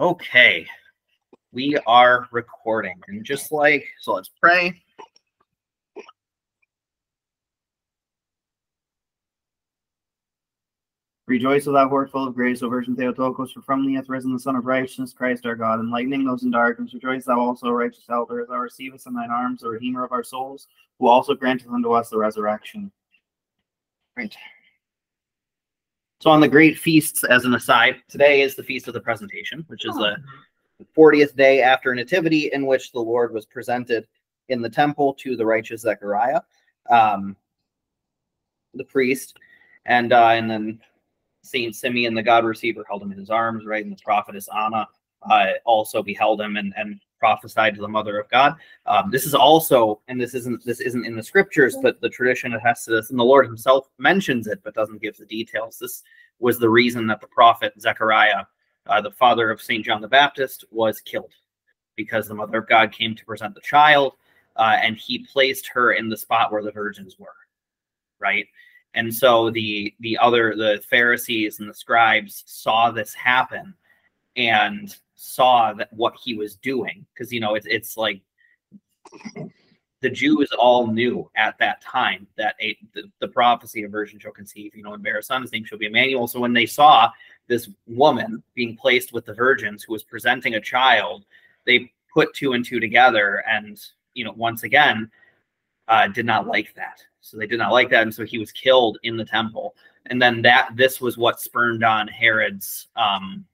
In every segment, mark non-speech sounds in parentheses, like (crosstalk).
Okay, we are recording, and just like so, let's pray. Rejoice, O thou who full of grace, O Virgin Theotokos, for from thee hath risen the Sun of Righteousness, Christ our God, enlightening those in darkness. Rejoice, thou also, righteous Elder, as thou receivest in thine arms the Redeemer of our souls, who also granteth unto us the resurrection. Right. So on the great feasts, as an aside, today is the Feast of the Presentation, which is the 40th day after Nativity, in which the Lord was presented in the temple to the righteous Zechariah, um, the priest, and uh, and then Saint Simeon, the God receiver, held him in his arms, right? And the prophetess Anna uh, also beheld him and, and prophesied to the Mother of God. Um, this is also, and this isn't this isn't in the scriptures, but the tradition attests to this, and the Lord Himself mentions it, but doesn't give the details. This was the reason that the prophet Zechariah, uh, the father of Saint John the Baptist, was killed, because the Mother of God came to present the child, uh, and He placed her in the spot where the virgins were, right? And so the the other the Pharisees and the scribes saw this happen and saw that what he was doing because you know it's it's like the Jews all knew at that time that a, the, the prophecy of virgin shall conceive, you know, and bear a son, his name shall be Emmanuel. So when they saw this woman being placed with the virgins who was presenting a child, they put two and two together and, you know, once again, uh, did not like that. So they did not like that. And so he was killed in the temple. And then that, this was what spurned on Herod's, um,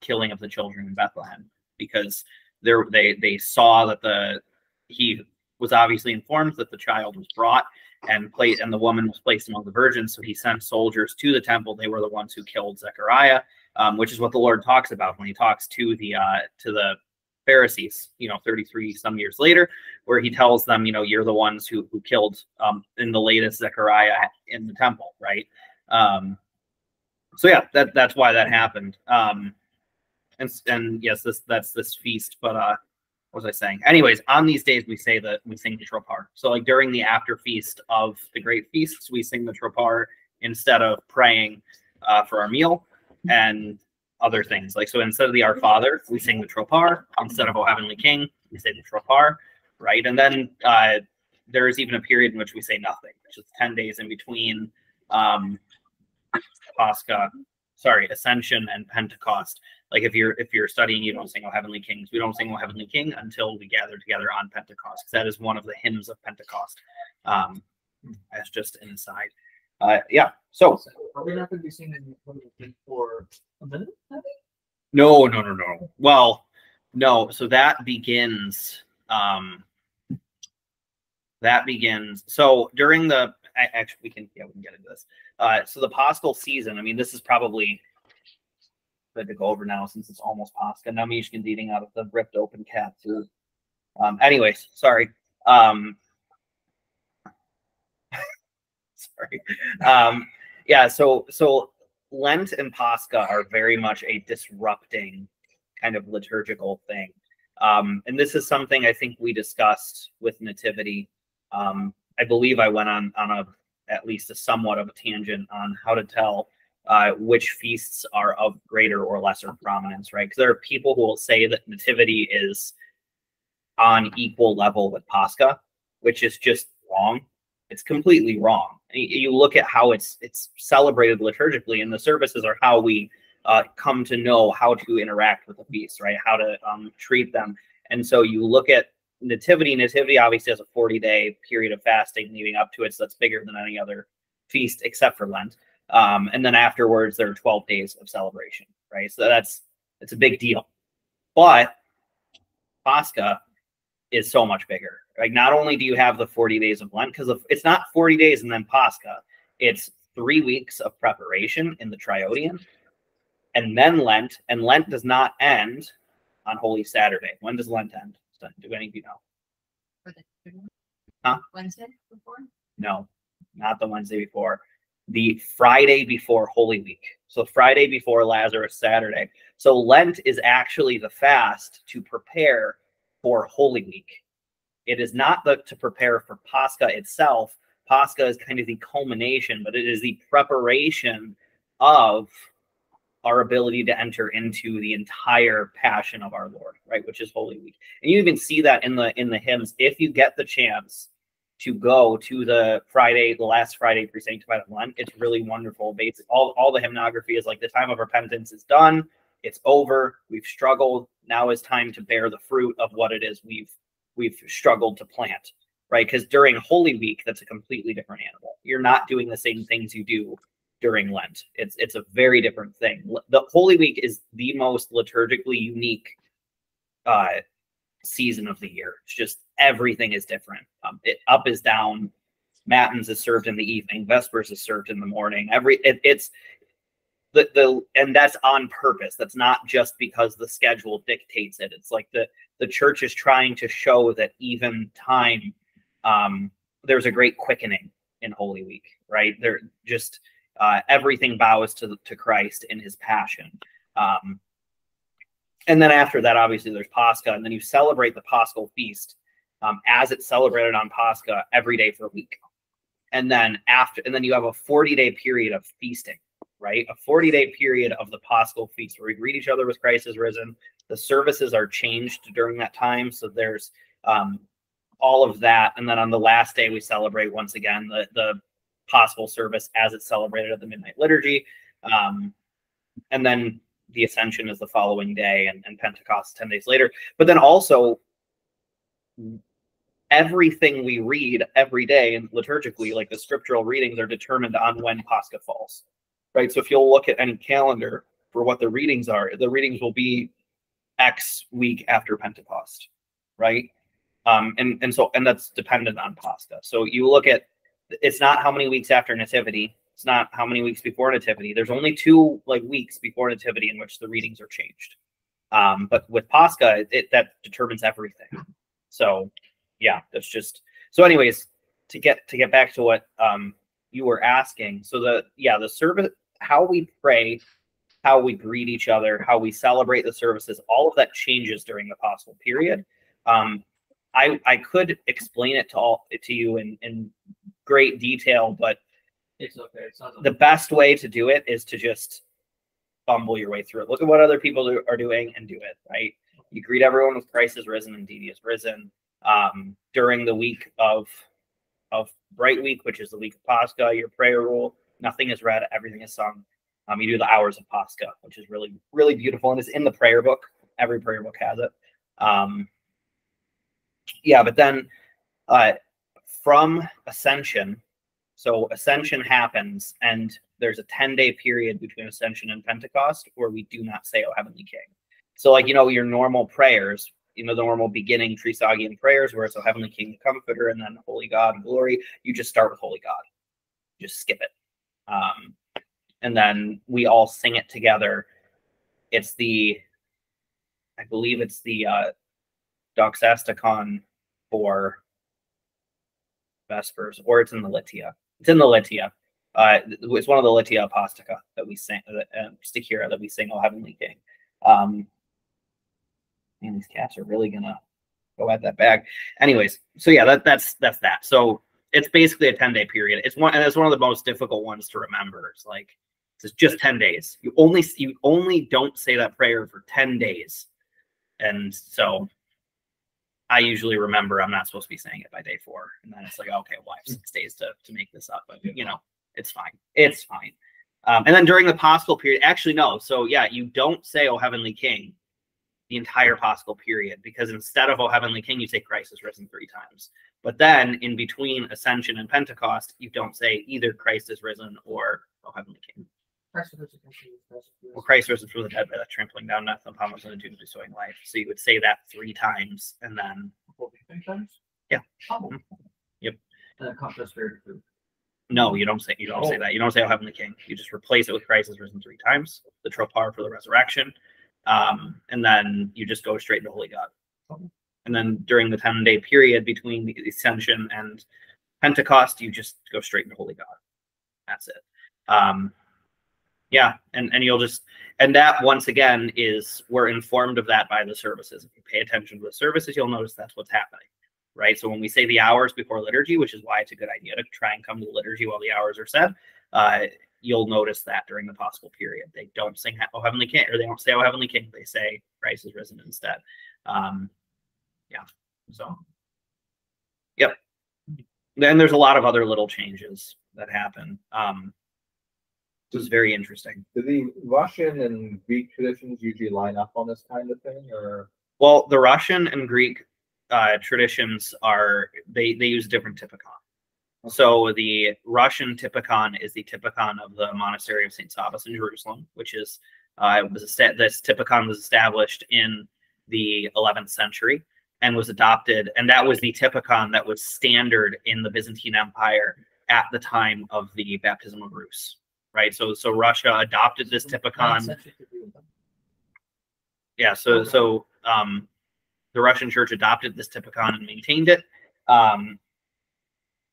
killing of the children in Bethlehem because there they they saw that the he was obviously informed that the child was brought and placed and the woman was placed among the virgins so he sent soldiers to the temple they were the ones who killed Zechariah um, which is what the Lord talks about when he talks to the uh, to the Pharisees, you know, 33 some years later, where he tells them, you know, you're the ones who who killed um, in the latest Zechariah in the temple, right? Um, so yeah, that that's why that happened. Um, and and yes, this that's this feast. But uh, what was I saying? Anyways, on these days we say that we sing the tropar. So like during the after feast of the great feasts, we sing the tropar instead of praying uh, for our meal and other things. Like so, instead of the Our Father, we sing the tropar. Instead of O Heavenly King, we say the tropar, right? And then uh, there is even a period in which we say nothing, which is ten days in between um, Pascha, sorry, Ascension and Pentecost like if you're if you're studying you don't sing oh heavenly kings. We don't sing oh heavenly king until we gather together on pentecost. Because that is one of the hymns of pentecost um as just an aside. Uh yeah so. Are we not going to be singing for a minute no no no no. Well no so that begins um that begins so during the actually we can yeah we can get into this. Uh so the paschal season i mean this is probably good to go over now since it's almost Pascha. Now Mishkin's eating out of the ripped open cat food. Um, anyways, sorry. Um, (laughs) sorry. Um, yeah, so so Lent and Pascha are very much a disrupting kind of liturgical thing. Um, and this is something I think we discussed with Nativity. Um, I believe I went on on a at least a somewhat of a tangent on how to tell uh, which feasts are of greater or lesser prominence, right? Because there are people who will say that Nativity is on equal level with Pascha, which is just wrong. It's completely wrong. You look at how it's it's celebrated liturgically, and the services are how we uh, come to know how to interact with the feast, right? How to um, treat them. And so you look at Nativity. Nativity obviously has a 40 day period of fasting leading up to it, so that's bigger than any other feast except for Lent. Um, and then afterwards, there are 12 days of celebration, right? So that's it's a big deal. But Pascha is so much bigger. Like not only do you have the 40 days of Lent, because it's not 40 days and then Pascha, it's three weeks of preparation in the Triodion, and then Lent. And Lent does not end on Holy Saturday. When does Lent end? Do any of you know? for Huh? Wednesday before? No, not the Wednesday before the Friday before Holy Week. So Friday before Lazarus Saturday. So Lent is actually the fast to prepare for Holy Week. It is not the, to prepare for Pascha itself. Pascha is kind of the culmination, but it is the preparation of our ability to enter into the entire passion of our Lord, right? Which is Holy Week. And you even see that in the in the hymns. If you get the chance to go to the Friday, the last Friday pre-sanctified of Lent, it's really wonderful. Basically, all, all the hymnography is like the time of repentance is done, it's over, we've struggled. Now is time to bear the fruit of what it is we've we've struggled to plant, right? Because during Holy Week, that's a completely different animal. You're not doing the same things you do during Lent. It's it's a very different thing. The Holy Week is the most liturgically unique uh, season of the year. It's just everything is different. Um, it, up is down. Matins is served in the evening. Vespers is served in the morning. Every it, it's the the and that's on purpose. That's not just because the schedule dictates it. It's like the the church is trying to show that even time um, there's a great quickening in Holy Week, right? There just uh, everything bows to to Christ in His passion. Um, and then after that, obviously, there's Pascha, and then you celebrate the Paschal feast um, as it's celebrated on Pascha every day for a week. And then after, and then you have a 40 day period of feasting, right? A 40 day period of the Paschal feast where we greet each other with Christ is risen. The services are changed during that time. So there's um, all of that. And then on the last day, we celebrate once again the, the Paschal service as it's celebrated at the midnight liturgy. Um, and then the ascension is the following day and, and Pentecost 10 days later. But then also everything we read every day and liturgically, like the scriptural readings are determined on when Pascha falls. Right. So if you'll look at any calendar for what the readings are, the readings will be X week after Pentecost. Right. Um, and, and so and that's dependent on Pascha. So you look at it's not how many weeks after nativity it's not how many weeks before nativity. There's only two like weeks before nativity in which the readings are changed. Um, but with pascha it, it, that determines everything. So yeah that's just so anyways to get to get back to what um, you were asking so the yeah the service how we pray how we greet each other how we celebrate the services all of that changes during the paschal period. Um, I, I could explain it to all to you in, in great detail, but It's okay. It's not. the best way to do it is to just bumble your way through it. Look at what other people do, are doing and do it, right? You greet everyone with Christ is risen, and he is risen. Um, during the week of of Bright Week, which is the week of Pascha, your prayer rule, nothing is read, everything is sung. Um, you do the hours of Pascha, which is really, really beautiful and it's in the prayer book. Every prayer book has it. Um, yeah, but then uh, from Ascension, so Ascension happens, and there's a 10 day period between Ascension and Pentecost where we do not say, Oh Heavenly King. So, like, you know, your normal prayers, you know, the normal beginning Trisagion prayers where it's, Oh Heavenly King, the Comforter, and then Holy God Glory, you just start with Holy God. Just skip it. Um, and then we all sing it together. It's the, I believe it's the uh, Doxasticon for Vespers, or it's in the Litia. It's in the Litia. Uh, it's one of the Litia Aposticha that we sing, uh, Stichera that we sing, Oh Heavenly King. Um, man, these cats are really gonna go at that bag. Anyways, so yeah, that, that's that's that. So it's basically a 10 day period. It's one and it's one of the most difficult ones to remember. It's like it's just 10 days. You only you only don't say that prayer for 10 days. And so I usually remember I'm not supposed to be saying it by day four. And then it's like, okay, well, I have six days to, to make this up. But, you know, it's fine. It's fine. Um, and then during the Paschal period, actually, no. So, yeah, you don't say, Oh Heavenly King, the entire Paschal period, because instead of Oh Heavenly King, you say Christ is risen three times. But then in between Ascension and Pentecost, you don't say either Christ is risen or Oh Heavenly King. Christ is risen, Christ is risen, Well, Christ risen from the dead by that trampling down death and promise and the tomb destroying life. So you would say that three times and then three times? Yeah. Oh. Yep. And Comforter Spirit food. No, you don't say you don't say Oh. that. You don't say "Oh Heavenly King." You just replace it with "Christ is risen three times," the tropar for the resurrection, um, and then you just go straight into Holy God. And then during the ten day period between the Ascension and Pentecost, you just go straight into Holy God. That's it. Um, yeah, and and you'll just and that once again is we're informed of that by the services. If you pay attention to the services, you'll notice that's what's happening right? So when we say the hours before liturgy, which is why it's a good idea to try and come to the liturgy while the hours are said, uh, you'll notice that during the Paschal period. They don't sing "Oh Heavenly King" or they don't say "Oh Heavenly King." They say "Christ is risen" instead. Um, yeah. So, yep. Then there's a lot of other little changes that happen. Um, was very interesting. Do the Russian and Greek traditions usually line up on this kind of thing, or Well, the Russian and Greek uh, traditions are they they use different typicon. So the Russian typicon is the typicon of the monastery of Saint Sabas in Jerusalem, which is uh, was this typicon was established in the 11th century and was adopted, and that was the typicon that was standard in the Byzantine Empire at the time of the baptism of Rus. Right, so so Russia adopted this typicon yeah so so um the russian church adopted this typicon and maintained it. Um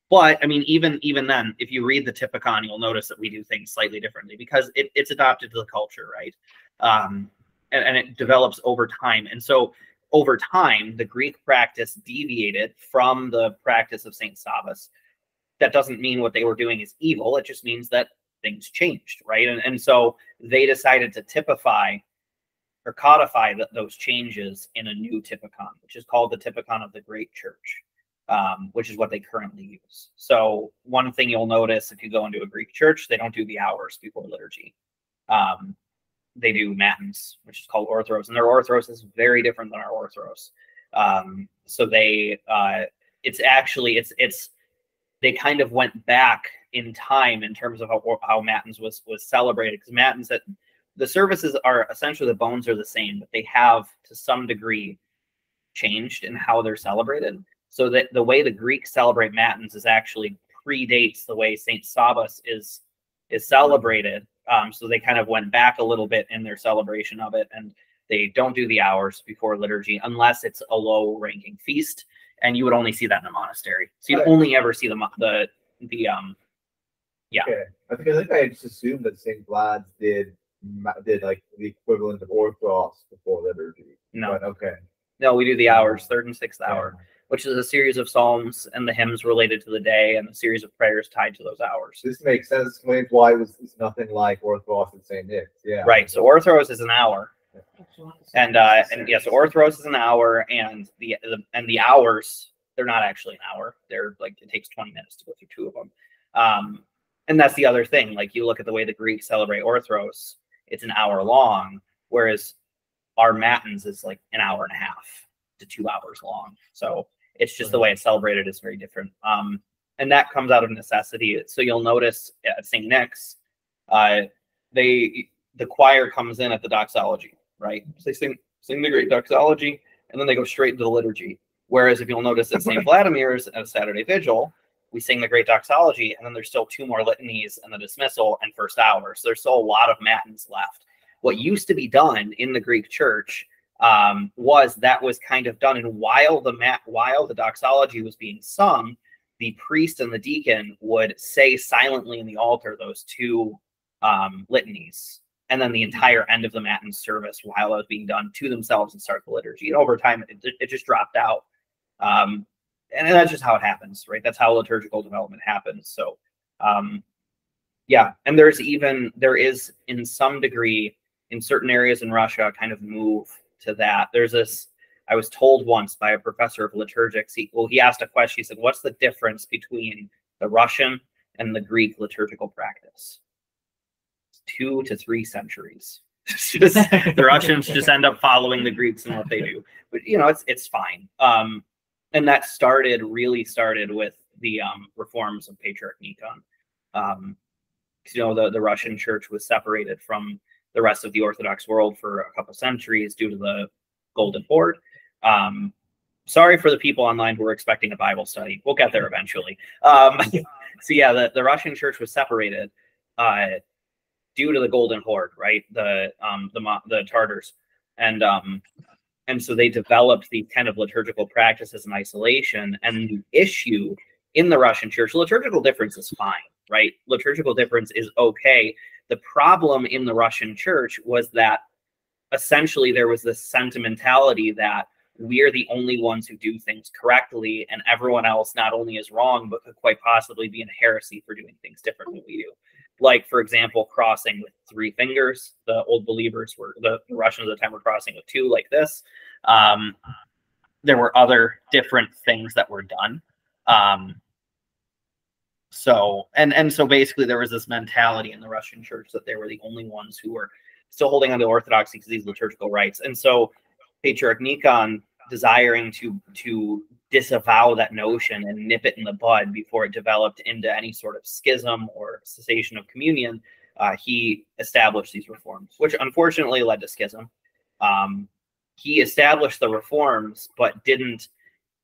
but i mean even even then if you read the typicon you'll notice that we do things slightly differently because it, it's adopted to the culture right? Um and, and it develops over time. And so over time the greek practice deviated from the practice of saint sabas that doesn't mean what they were doing is evil. It just means that things changed right and, and so they decided to typify or codify th- those changes in a new typicon, which is called the Typicon of the Great Church, um, which is what they currently use. So, one thing you'll notice if you go into a Greek church, they don't do the hours before liturgy. Um, they do matins, which is called orthros, and their orthros is very different than our orthros. Um, so they, uh, it's actually it's it's they kind of went back in time in terms of how, how matins was was celebrated because matins that the services are essentially the bones are the same, but they have to some degree changed in how they're celebrated. So that the way the Greeks celebrate matins is actually predates the way Saint Sabas is is celebrated. Um, so they kind of went back a little bit in their celebration of it, and they don't do the hours before liturgy unless it's a low ranking feast, and you would only see that in a monastery. So you'd only ever see the the the um Yeah. Okay, I think I think I just assumed that Saint Vlad's did did like the equivalent of Orthros before liturgy. no But okay. no we do the hours third and sixth hour. which is a series of psalms and the hymns related to the day and a series of prayers tied to those hours. This makes sense. Explains why it was it's nothing like Orthros and Saint Nick's. Yeah. Right. So orthros is an hour, and uh, and yes, orthros is an hour, and the, the and the hours they're not actually an hour. They're like it takes twenty minutes to go through two of them. Um, and that's the other thing. Like you look at the way the Greeks celebrate orthros, it's an hour long, whereas our matins is like an hour and a half to two hours long. So it's just the way it's celebrated is very different. Um, and that comes out of necessity. So you'll notice at St. Nick's, uh, they the choir comes in at the doxology, right? So they sing sing the great doxology, and then they go straight into the liturgy. Whereas if you'll notice at St. Vladimir's at a Saturday vigil, we sing the great doxology, and then there's still two more litanies and the dismissal and first hour. So there's still a lot of matins left. What used to be done in the Greek church um, was that was kind of done, and while the mat while the doxology was being sung, the priest and the deacon would say silently in the altar those two um, litanies, and then the entire end of the matin service while it was being done to themselves and start the liturgy. And over time, it, it just dropped out. Um, and that's just how it happens, right? That's how liturgical development happens. So, um, yeah, and there's even there is in some degree in certain areas in Russia a kind of move to that. There's this. I was told once by a professor of liturgics. He, well, he asked a question. He said, "What's the difference between the Russian and the Greek liturgical practice?" Two to three centuries. (laughs) Just- the Russians just end up following the Greeks and what they do. But you know, it's it's fine. Um, and that started really started with the um, reforms of Patriarch Nikon. Um, you know, the the Russian Church was separated from the rest of the Orthodox world for a couple centuries due to the Golden Horde. Um, sorry for the people online who were expecting a Bible study. We'll get there eventually. Um, (laughs) so yeah, the, the Russian Church was separated. Uh, due to the Golden Horde, right? The um the the Tartars, and um and so they developed these kind of liturgical practices in isolation. And the issue in the Russian Church, liturgical difference is fine, right? Liturgical difference is okay. The problem in the Russian Church was that essentially there was this sentimentality that we're the only ones who do things correctly, and everyone else not only is wrong, but could quite possibly be in heresy for doing things different than we do. Like for example, crossing with three fingers. The old believers were the, the Russians at the time were crossing with two, like this. Um, there were other different things that were done. Um, so and and so basically there was this mentality in the Russian church that they were the only ones who were still holding on to orthodoxy because these liturgical rites. And so Patriarch Nikon desiring to to disavow that notion and nip it in the bud before it developed into any sort of schism or cessation of communion, uh, he established these reforms, which unfortunately led to schism. Um, he established the reforms, but didn't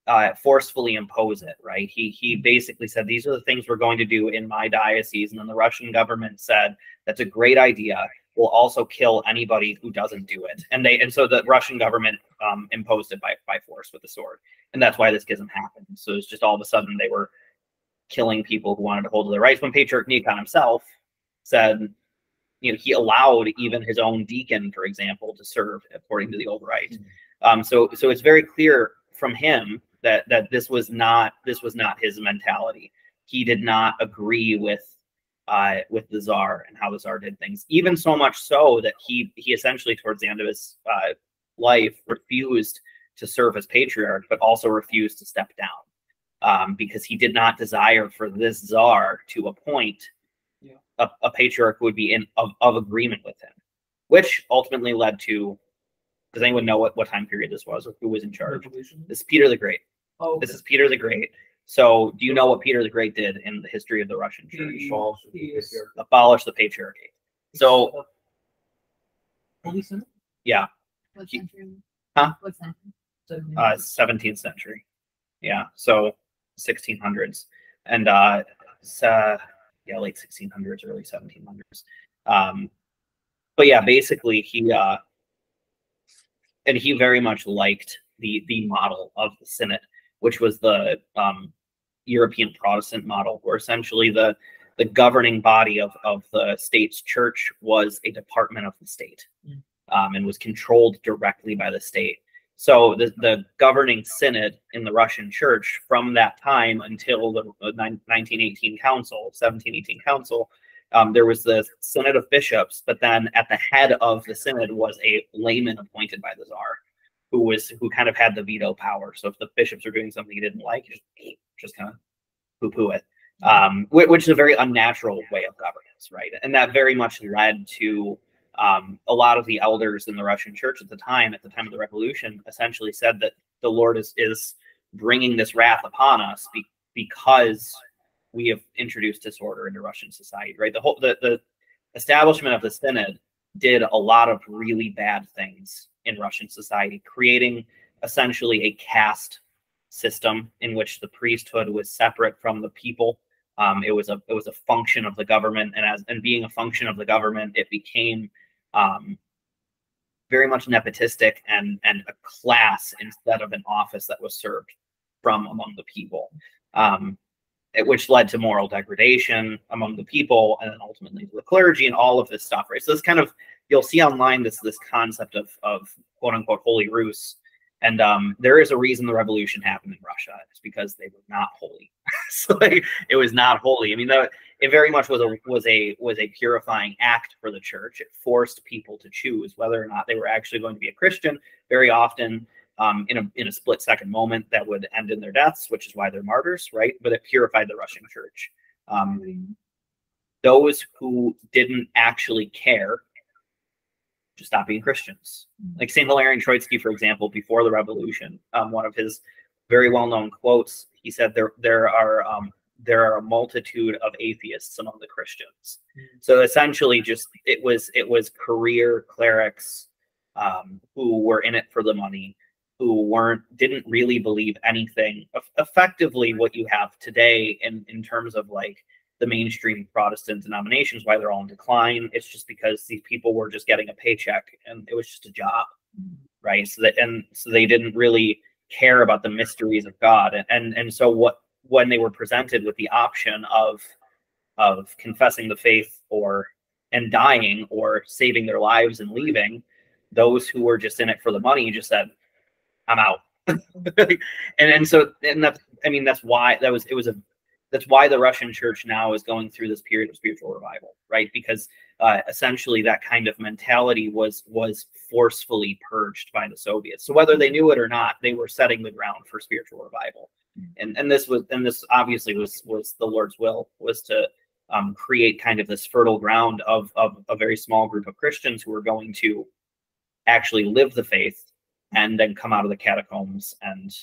uh, forcefully impose it. Right? He he basically said these are the things we're going to do in my diocese, and then the Russian government said that's a great idea. We'll also kill anybody who doesn't do it, and they and so the Russian government um, imposed it by by force with the sword, and that's why this schism happened. So it's just all of a sudden they were killing people who wanted to hold to their rights. When Patriarch Nikon himself said, you know, he allowed even his own deacon, for example, to serve according to the old rite. Um, so so it's very clear from him that that this was not this was not his mentality. He did not agree with uh, with the czar and how the czar did things. Even so much so that he he essentially towards the end of his uh, life refused to serve as patriarch, but also refused to step down um, because he did not desire for this czar to appoint Yeah. a, a patriarch who would be in of, of agreement with him, which ultimately led to. Does anyone know what, what time period this was or who was in charge? Revolution. This is Peter the Great. Oh, This is Peter the Great. So, do you know what Peter the Great did in the history of the Russian Church? He- he is- Abolish the patriarchy. So, yeah, What century? Huh? What century? Uh, 17th century. Yeah, so 1600s, and uh, it's, uh, yeah, late 1600s, early 1700s. Um, but yeah, basically he uh, and he very much liked the the model of the Synod, which was the um, European Protestant model, where essentially the the governing body of of the state's church was a department of the state, Mm. um, and was controlled directly by the state. So the, the governing synod in the Russian church from that time until the uh, 1918 council, 1718 council, um, there was the synod of bishops, but then at the head of the synod was a layman appointed by the czar, who was who kind of had the veto power. So if the bishops were doing something he didn't like, he just just kind of poo-poo it, um, whi- which is a very unnatural way of governance, right? And that very much led to um, a lot of the elders in the Russian church at the time, at the time of the revolution, essentially said that the Lord is is bringing this wrath upon us be, because we have introduced disorder into Russian society. Right, the whole the, the establishment of the synod did a lot of really bad things in Russian society, creating essentially a caste system in which the priesthood was separate from the people. Um, it was a it was a function of the government, and as and being a function of the government, it became um, very much nepotistic and and a class instead of an office that was served from among the people, um, it- which led to moral degradation among the people, and then ultimately to the clergy and all of this stuff. Right. So this kind of you'll see online this this concept of of quote unquote holy Rus. And um, there is a reason the revolution happened in Russia. It's because they were not holy. (laughs) so like, it was not holy. I mean, the, it very much was a was a was a purifying act for the church. It forced people to choose whether or not they were actually going to be a Christian. Very often, um, in a in a split second moment, that would end in their deaths, which is why they're martyrs, right? But it purified the Russian church. Um, those who didn't actually care to stop being Christians. Like Saint Hilarion Troitsky, for example, before the revolution, um, one of his very well-known quotes, he said there there are um, there are a multitude of atheists among the Christians. So essentially, just it was it was career clerics um, who were in it for the money, who weren't didn't really believe anything. Effectively, what you have today in in terms of like the mainstream Protestant denominations, why they're all in decline. It's just because these people were just getting a paycheck and it was just a job, right? So that and so they didn't really care about the mysteries of God. And and, and so what when they were presented with the option of of confessing the faith or and dying or saving their lives and leaving, those who were just in it for the money just said, "I'm out." (laughs) and and so and that's I mean that's why that was it was a that's why the Russian church now is going through this period of spiritual revival, right? Because uh, essentially that kind of mentality was was forcefully purged by the Soviets. So whether they knew it or not, they were setting the ground for spiritual revival. And and this was and this obviously was was the Lord's will was to um, create kind of this fertile ground of of a very small group of Christians who are going to actually live the faith and then come out of the catacombs and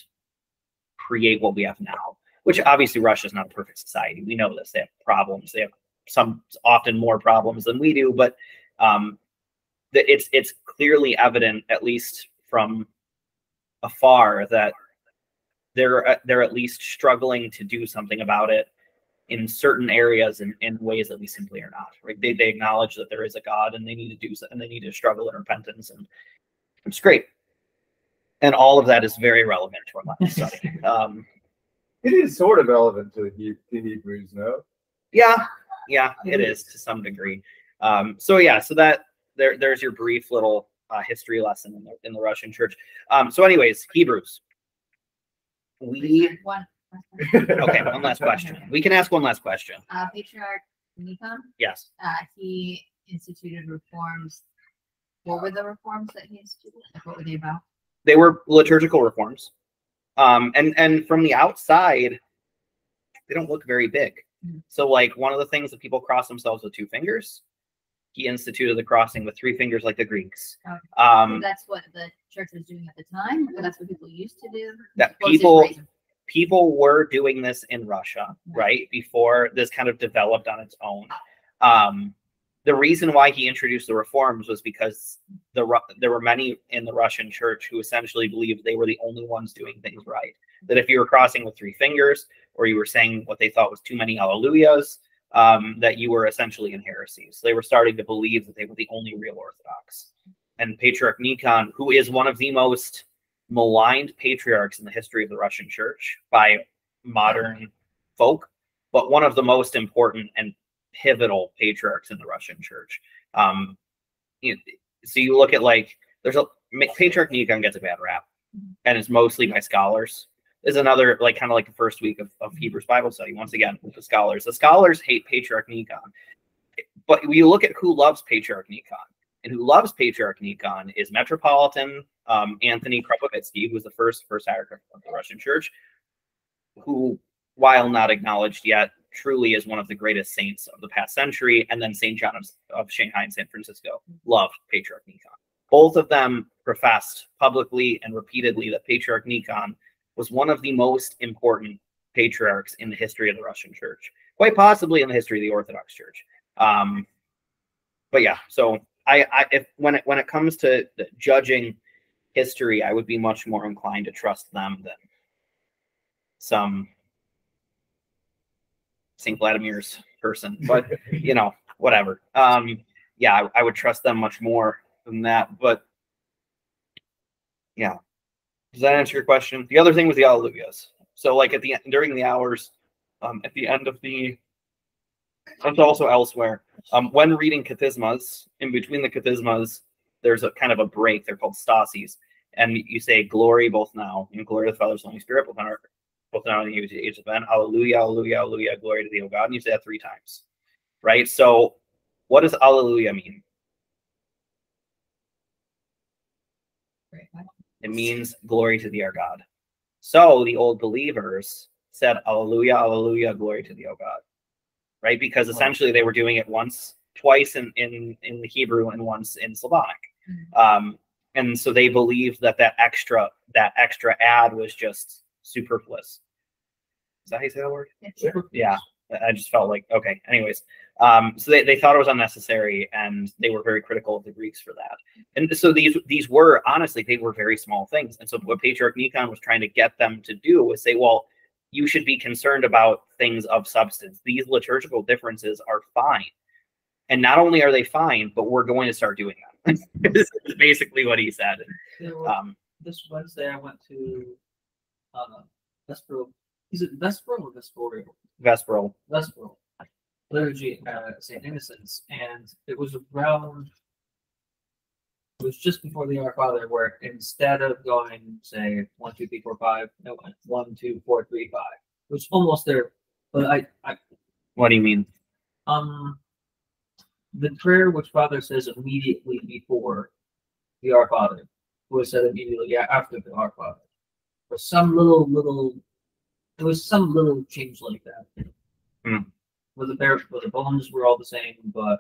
create what we have now which obviously Russia is not a perfect society. We know this. They have problems. They have some often more problems than we do, but um, it's it's clearly evident, at least from afar, that they're uh, they're at least struggling to do something about it in certain areas in, in ways that we simply are not. Right? They they acknowledge that there is a God and they need to do so, and they need to struggle in repentance, and it's great. And all of that is very relevant to our last study. (laughs) Um, It is sort of relevant to the to Hebrews, no? Yeah, yeah, it is to some degree. Um, so yeah, so that there, there's your brief little uh, history lesson in the in the Russian church. Um, so, anyways, Hebrews. We One. (laughs) okay. One last question. We can ask one last question. Uh, Patriarch Nikon, Yes. uh, he instituted reforms. What were the reforms that he instituted? Like, what were they about? they were liturgical reforms um and and from the outside they don't look very big Mm. so like one of the things that people cross themselves with two fingers he instituted the crossing with three fingers like the greeks Okay. um that's what the church was doing at the time, or that's what people used to do. That What people- people were doing this in russia right before this kind of developed on its own um the reason why he introduced the reforms was because the there were many in the Russian church who essentially believed they were the only ones doing things right. That if you were crossing with three fingers, or you were saying what they thought was too many hallelujahs, um, that you were essentially in heresy. So they were starting to believe that they were the only real Orthodox. And Patriarch Nikon, who is one of the most maligned patriarchs in the history of the Russian church by modern folk, but one of the most important and pivotal patriarchs in the Russian church. Um, you, so you look at like there's a Patriarch Nikon gets a bad rap, and it's mostly by scholars. Is another like kind of like the first week of, of Hebrews Bible study. Once again with the scholars, the scholars hate Patriarch Nikon, but you look at who loves Patriarch Nikon, and who loves Patriarch Nikon is Metropolitan um, Anthony Khrapovitsky, who was the first first hierarch of the Russian Church, who, while not acknowledged yet, truly is one of the greatest saints of the past century, and then St. John of, of Shanghai and San Francisco loved Patriarch Nikon. Both of them professed publicly and repeatedly that Patriarch Nikon was one of the most important patriarchs in the history of the Russian Church, quite possibly in the history of the Orthodox Church. Um, but yeah, so I, I if when it when it comes to judging history, I would be much more inclined to trust them than some St. Vladimir's person. (laughs) But you know, whatever. Um, yeah, I, I would trust them much more than that. But yeah, does that answer your question? The other thing was the Alleluias. So like at the end during the hours, um, at the end of the and also elsewhere, um, when reading kathismas, in between the kathismas, there's a kind of a break. They're called stases, and you say glory both now and glory to the Father, Son, Holy Spirit, both now, both now and in the age of men. Hallelujah, hallelujah, hallelujah, glory to thee, O God. And you say that three times, right? So, what does Alleluia mean? It means glory to thee, our God. So the old believers said, Alleluia, Alleluia, glory to thee, O God. Right? Because essentially they were doing it once, twice in, in, in the Hebrew and once in Slavonic. Um, and so they believed that that extra, that extra ad was just superfluous. Is that how you say that word? Yeah. yeah i just felt like okay anyways. Um so they, they thought it was unnecessary and they were very critical of the greeks for that. And so these these were honestly they were very small things. And so what patriarch nikon was trying to get them to do was say well you should be concerned about things of substance. These liturgical differences are fine. And not only are they fine but we're going to start doing them. (laughs) This is basically what he said. There were- um this Wednesday I went to uh Vesperal. Is it Vesperal or Vesperal? vesperal Vesperal liturgy at St. Innocent's, and it was around. It was just before the Our Father, where instead of going say one two three four five, went one two four three five, which almost there, But I, I What do you mean? um the prayer which Father says immediately before the Our Father, was said immediately after the Our Father. Was some little little there was some little change like that. Hmm. Where the bear where the bones were all the same, but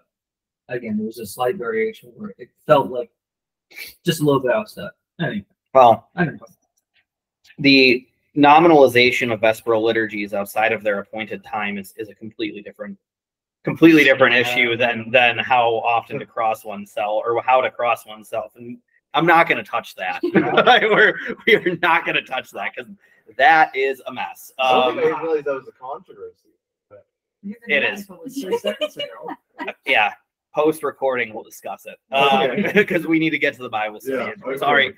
again there was a slight variation where it felt like just a little bit outside. Anyway, Well, I don't know. the nominalization of Vesperal liturgies outside of their appointed time is, is a completely different completely different issue than than how often to cross oneself or how to cross oneself and i'm not going to touch that (laughs) (laughs) we're we're not going to touch that because that is a mess I don't um, I didn't realize that was a controversy. It is. Three seconds ago. yeah post recording we'll discuss it um, (laughs) Okay. because we need to get to the bible study Yeah, okay. sorry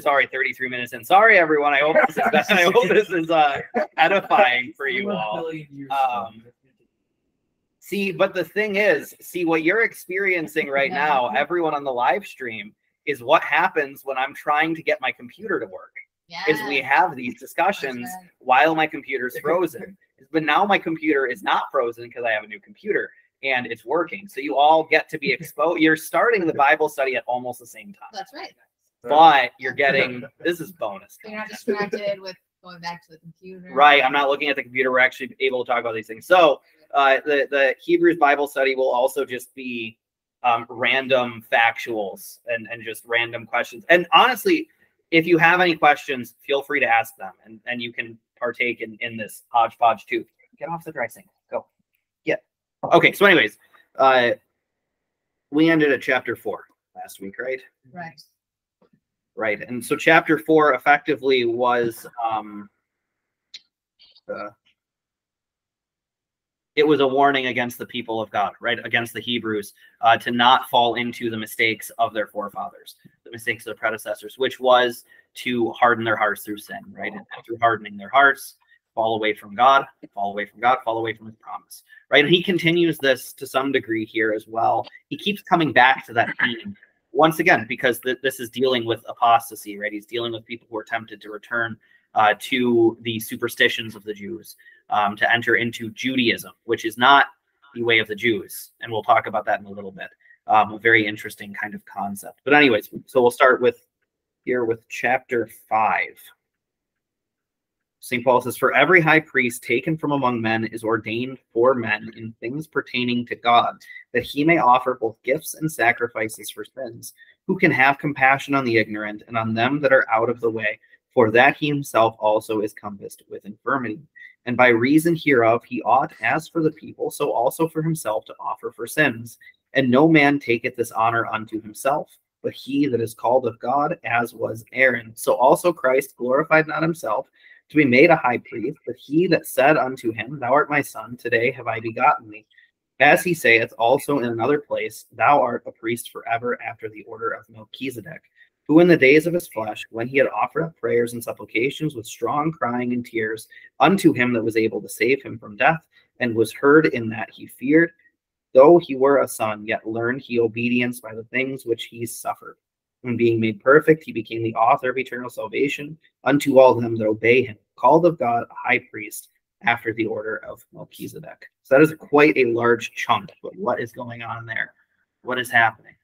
sorry 33 minutes in sorry everyone i hope this is i hope this is uh edifying for you all Um. See, but the thing is, see what you're experiencing right now, everyone on the live stream, is what happens when I'm trying to get my computer to work. Yeah. Is we have these (laughs) discussions right. while my computer's (laughs) frozen. But now my computer is not frozen because I have a new computer and it's working. So you all get to be (laughs) exposed. You're starting the Bible study at almost the same time. That's right. But you're getting this is bonus. So you're not distracted with going back to the computer. Right. I'm not looking at the computer. We're actually able to talk about these things. So uh, the the Hebrews Bible study will also just be um, random factuals and and just random questions. And honestly, if you have any questions, feel free to ask them, and and you can partake in in this hodgepodge too. Get off the dry sink. Go. Yeah. Okay. So, anyways, uh, we ended at chapter four last week, right? Right. Right. And so chapter four effectively was um uh, it was a warning against the people of God, right? Against the Hebrews, uh, to not fall into the mistakes of their forefathers, the mistakes of their predecessors, which was to harden their hearts through sin, right? And through hardening their hearts, fall away from God, fall away from God, fall away from his promise, right? And he continues this to some degree here as well. He keeps coming back to that theme once again because th- this is dealing with apostasy, right? He's dealing with people who are tempted to return uh, to the superstitions of the Jews, um, to enter into Judaism, which is not the way of the Jews, and we'll talk about that in a little bit. Um, a very interesting kind of concept. But anyways, so we'll start with here with chapter five. St. Paul says, For every high priest taken from among men is ordained for men in things pertaining to God, that he may offer both gifts and sacrifices for sins, who can have compassion on the ignorant and on them that are out of the way, for that he himself also is compassed with infirmity. And by reason hereof he ought, as for the people, so also for himself to offer for sins. And no man taketh this honor unto himself, but he that is called of God, as was Aaron. So also Christ glorified not himself to be made a high priest, but he that said unto him, Thou art my son, today have I begotten thee. As he saith also in another place, Thou art a priest forever after the order of Melchizedek, who in the days of his flesh, when he had offered up prayers and supplications with strong crying and tears unto him that was able to save him from death, and was heard in that he feared, though he were a son, yet learned he obedience by the things which he suffered. And being made perfect, he became the author of eternal salvation unto all them that obey him, called of God a high priest after the order of Melchizedek. So that is quite a large chunk, but what is going on there? What is happening?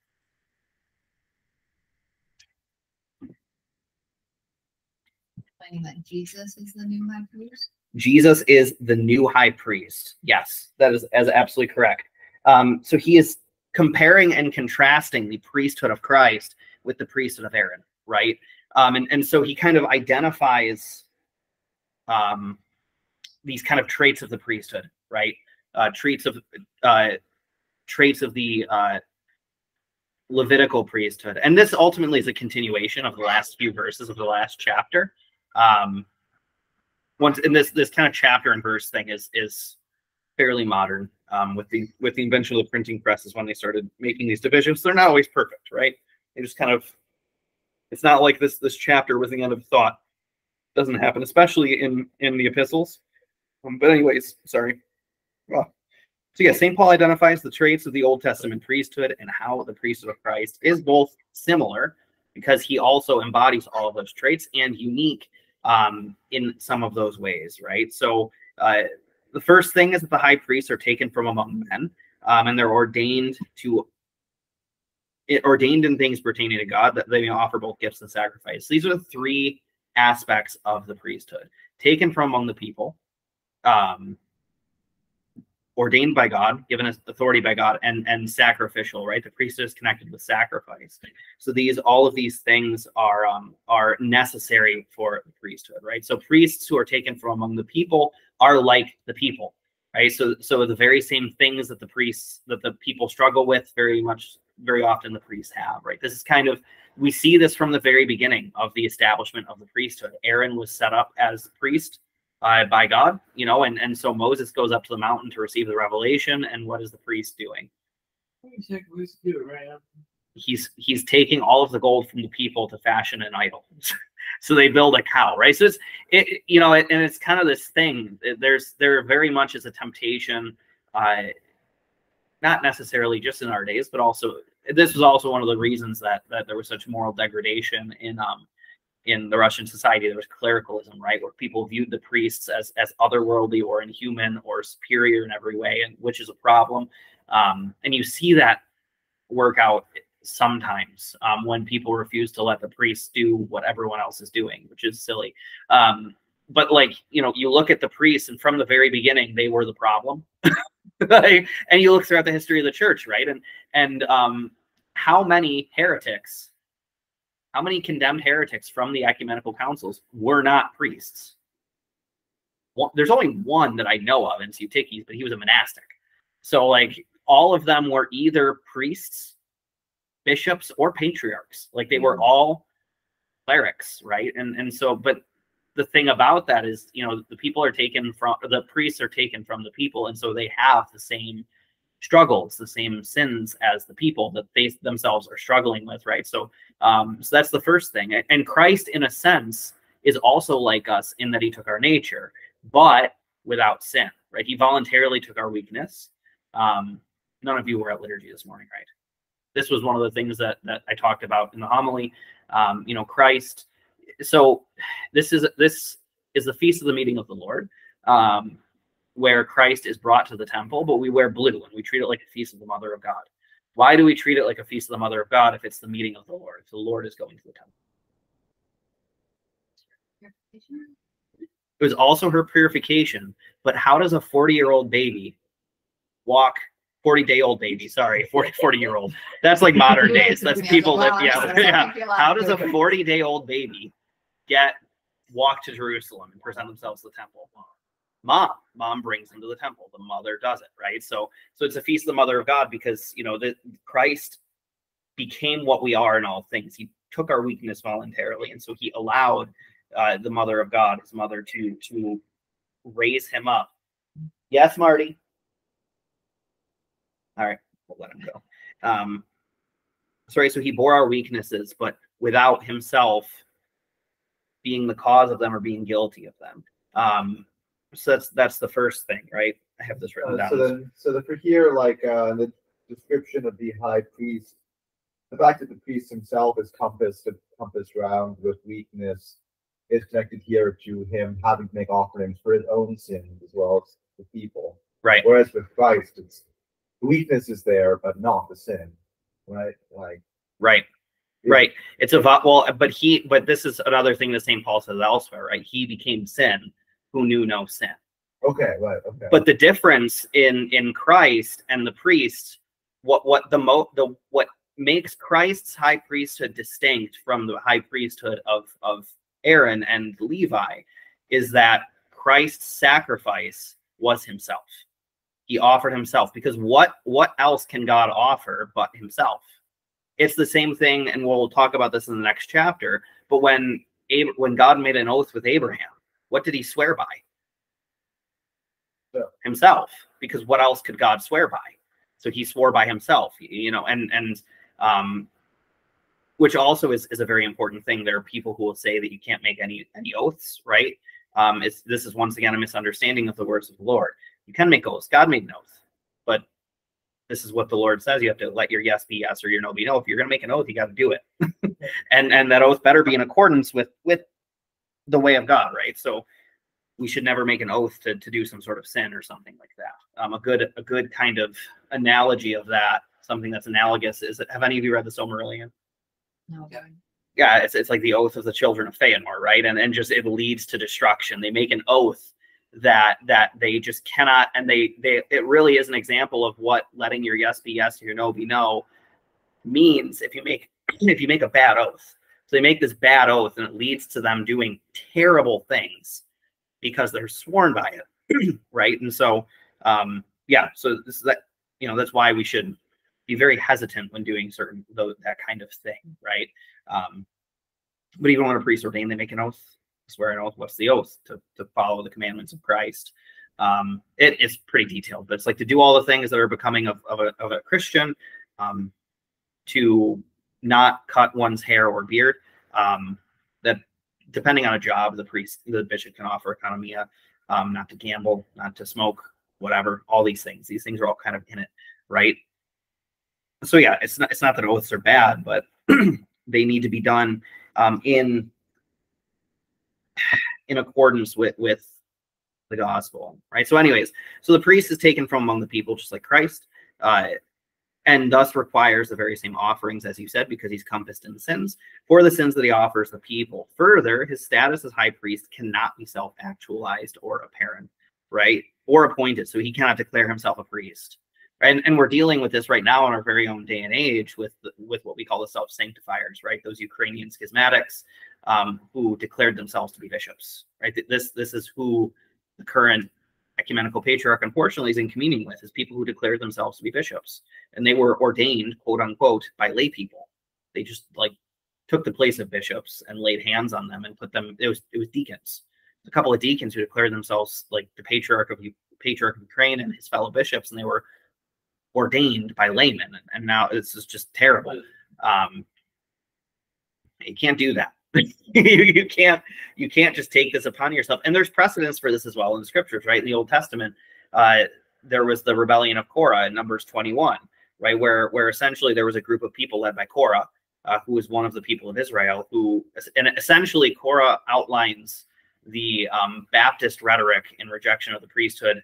That Jesus is the new high priest. Jesus is the new high priest. Yes, that is as absolutely correct. Um, so he is comparing and contrasting the priesthood of Christ with the priesthood of Aaron, right? Um, and, and so he kind of identifies um, these kind of traits of the priesthood, right? Uh, traits of uh, traits of the uh, Levitical priesthood, and this ultimately is a continuation of the last few verses of the last chapter. Um, once in this this kind of chapter and verse thing is is fairly modern um, with the with the invention of the printing press is when they started making these divisions. They're not always perfect, right? They just kind of it's not like this this chapter with the end of thought doesn't happen, especially in in the epistles. Um, but anyways, sorry. Well, so yeah, St. Paul identifies the traits of the Old Testament priesthood and how the priesthood of Christ is both similar because he also embodies all of those traits and unique um, in some of those ways, right? So uh, the first thing is that the high priests are taken from among men, um, and they're ordained to it, ordained in things pertaining to God that they may offer both gifts and sacrifice. These are the three aspects of the priesthood: taken from among the people, um, ordained by God, given authority by God, and and sacrificial. Right, the priesthood is connected with sacrifice. So these, all of these things are um, are necessary for the priesthood. Right. So priests who are taken from among the people are like the people. Right. So so the very same things that the priests that the people struggle with, very much, very often the priests have. Right. This is kind of we see this from the very beginning of the establishment of the priesthood. Aaron was set up as priest uh, by God, you know, and, and so Moses goes up to the mountain to receive the revelation. And what is the priest doing? He's he's taking all of the gold from the people to fashion an idol. (laughs) so they build a cow, right? So it's it, you know, and it's kind of this thing. There's there very much is a temptation, uh, not necessarily just in our days, but also this was also one of the reasons that that there was such moral degradation in um in the Russian society. There was clericalism, right, where people viewed the priests as as otherworldly or inhuman or superior in every way, and which is a problem. Um, and you see that work out sometimes um, when people refuse to let the priests do what everyone else is doing, which is silly. Um, but like you know, you look at the priests, and from the very beginning, they were the problem. (laughs) and you look throughout the history of the church, right? And and um, how many heretics, how many condemned heretics from the ecumenical councils were not priests? One, there's only one that I know of in Eutyches, but he was a monastic. So like all of them were either priests, bishops, or patriarchs. Like they were mm-hmm. all clerics, right? And and so, but the thing about that is, you know, the people are taken from the priests are taken from the people, and so they have the same struggles, the same sins as the people that they themselves are struggling with, right? So, um, so that's the first thing. And Christ, in a sense, is also like us in that he took our nature, but without sin, right? He voluntarily took our weakness. Um, none of you were at liturgy this morning, right? This was one of the things that that I talked about in the homily. Um, you know, Christ. So this is this is the feast of the meeting of the Lord, um, where Christ is brought to the temple, but we wear blue and we treat it like a feast of the Mother of God. Why do we treat it like a feast of the Mother of God if it's the meeting of the Lord? If the Lord is going to the temple. It was also her purification, but how does a 40 year old baby walk? 40 day old baby sorry 40 40 year old that's like modern days. That's (laughs) people that yeah. yeah how does a 40 day old baby get walk to jerusalem and present themselves to the temple mom mom brings them to the temple the mother does it right so so it's a feast of the mother of god because you know that christ became what we are in all things he took our weakness voluntarily and so he allowed uh, the mother of god his mother to to raise him up yes marty all right, we'll let him go. Um, sorry, so he bore our weaknesses, but without himself being the cause of them or being guilty of them. Um, so that's that's the first thing, right? I have this written Uh, down. so then, so the, for here, like uh, the description of the high priest, the fact that the priest himself is compassed compassed round with weakness is connected here to him having to make offerings for his own sins as well as the people. right, Whereas with Christ, it's weakness is there, but not the sin, right? Like right, right. It's a well, but he, but this is another thing that St. Paul says elsewhere, right? He became sin who knew no sin. okay, right, okay. But the difference in in Christ and the priest, what what the mo the what makes Christ's high priesthood distinct from the high priesthood of of Aaron and Levi is that Christ's sacrifice was himself. He offered himself because what what else can God offer but himself? It's the same thing, and we'll talk about this in the next chapter. But when Ab- when God made an oath with Abraham, what did he swear by? Yeah. Himself, because what else could God swear by? So he swore by himself, you know, and and um, which also is is a very important thing. There are people who will say that you can't make any any oaths, right? Um, it's this is once again a misunderstanding of the words of the Lord. You can make oaths. God made an oath, but this is what the Lord says. You have to let your yes be yes or your no be no. If you're going to make an oath, you got to do it, (laughs) and and that oath better be in accordance with with the way of God, right? So we should never make an oath to, to do some sort of sin or something like that. Um, a good a good kind of analogy of that, something that's analogous, is it? have any of you read the Silmarillion? No. Yeah. yeah, it's it's like the oath of the children of Feanor, right? And and just it leads to destruction. They make an oath that that they just cannot, and they they it really is an example of what letting your yes be yes, and your no be no means if you make (clears throat) if you make a bad oath. So they make this bad oath, and it leads to them doing terrible things because they're sworn by it, (clears throat) right? And so, um, yeah, so this is that you know that's why we should be very hesitant when doing certain that kind of thing, right? Um, but even when a priest ordained, they make an oath, swear an oath. What's the oath? To, to follow the commandments of Christ. Um, it's pretty detailed, but it's like to do all the things that are becoming of, of, a, of a Christian, um, to not cut one's hair or beard. Um, that depending on a job, the priest, the bishop can offer economia, um, not to gamble, not to smoke, whatever, all these things. These things are all kind of in it, right? So yeah, it's not it's not that oaths are bad, but (clears throat) they need to be done um, in (sighs) in accordance with with the gospel, right? So, anyways, so the priest is taken from among the people, just like Christ, uh, and thus requires the very same offerings as you said, because he's compassed in sins for the sins that he offers the people. Further, his status as high priest cannot be self-actualized or apparent, right, or appointed, so he cannot declare himself a priest. And, and we're dealing with this right now in our very own day and age with with what we call the self sanctifiers, right? Those Ukrainian schismatics um, who declared themselves to be bishops, right? This this is who the current ecumenical patriarch unfortunately is in communing with is people who declared themselves to be bishops. And they were ordained quote unquote by lay people. They just like took the place of bishops and laid hands on them and put them it was it was deacons. A couple of deacons who declared themselves like the patriarch of patriarch of ukraine and his fellow bishops and they were ordained by laymen. And now this is just terrible. Um you can't do that (laughs) you, you can't you can't just take this upon yourself. And there's precedence for this as well in the scriptures right? In the old testament uh there was the rebellion of korah in numbers 21 right? Where where essentially there was a group of people led by korah uh, who was one of the people of israel who and essentially korah outlines the um, baptist rhetoric in rejection of the priesthood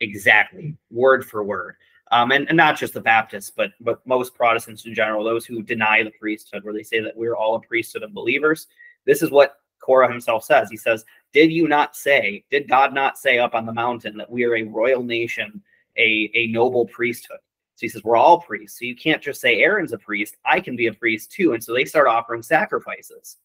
exactly word for word um, and, and not just the Baptists, but but most Protestants in general, those who deny the priesthood, where they say that we're all a priesthood of believers. This is what Korah himself says. He says, "Did you not say? Did God not say up on the mountain that we are a royal nation, a a noble priesthood?" So he says, "We're all priests. So you can't just say Aaron's a priest. I can be a priest too." And so they start offering sacrifices.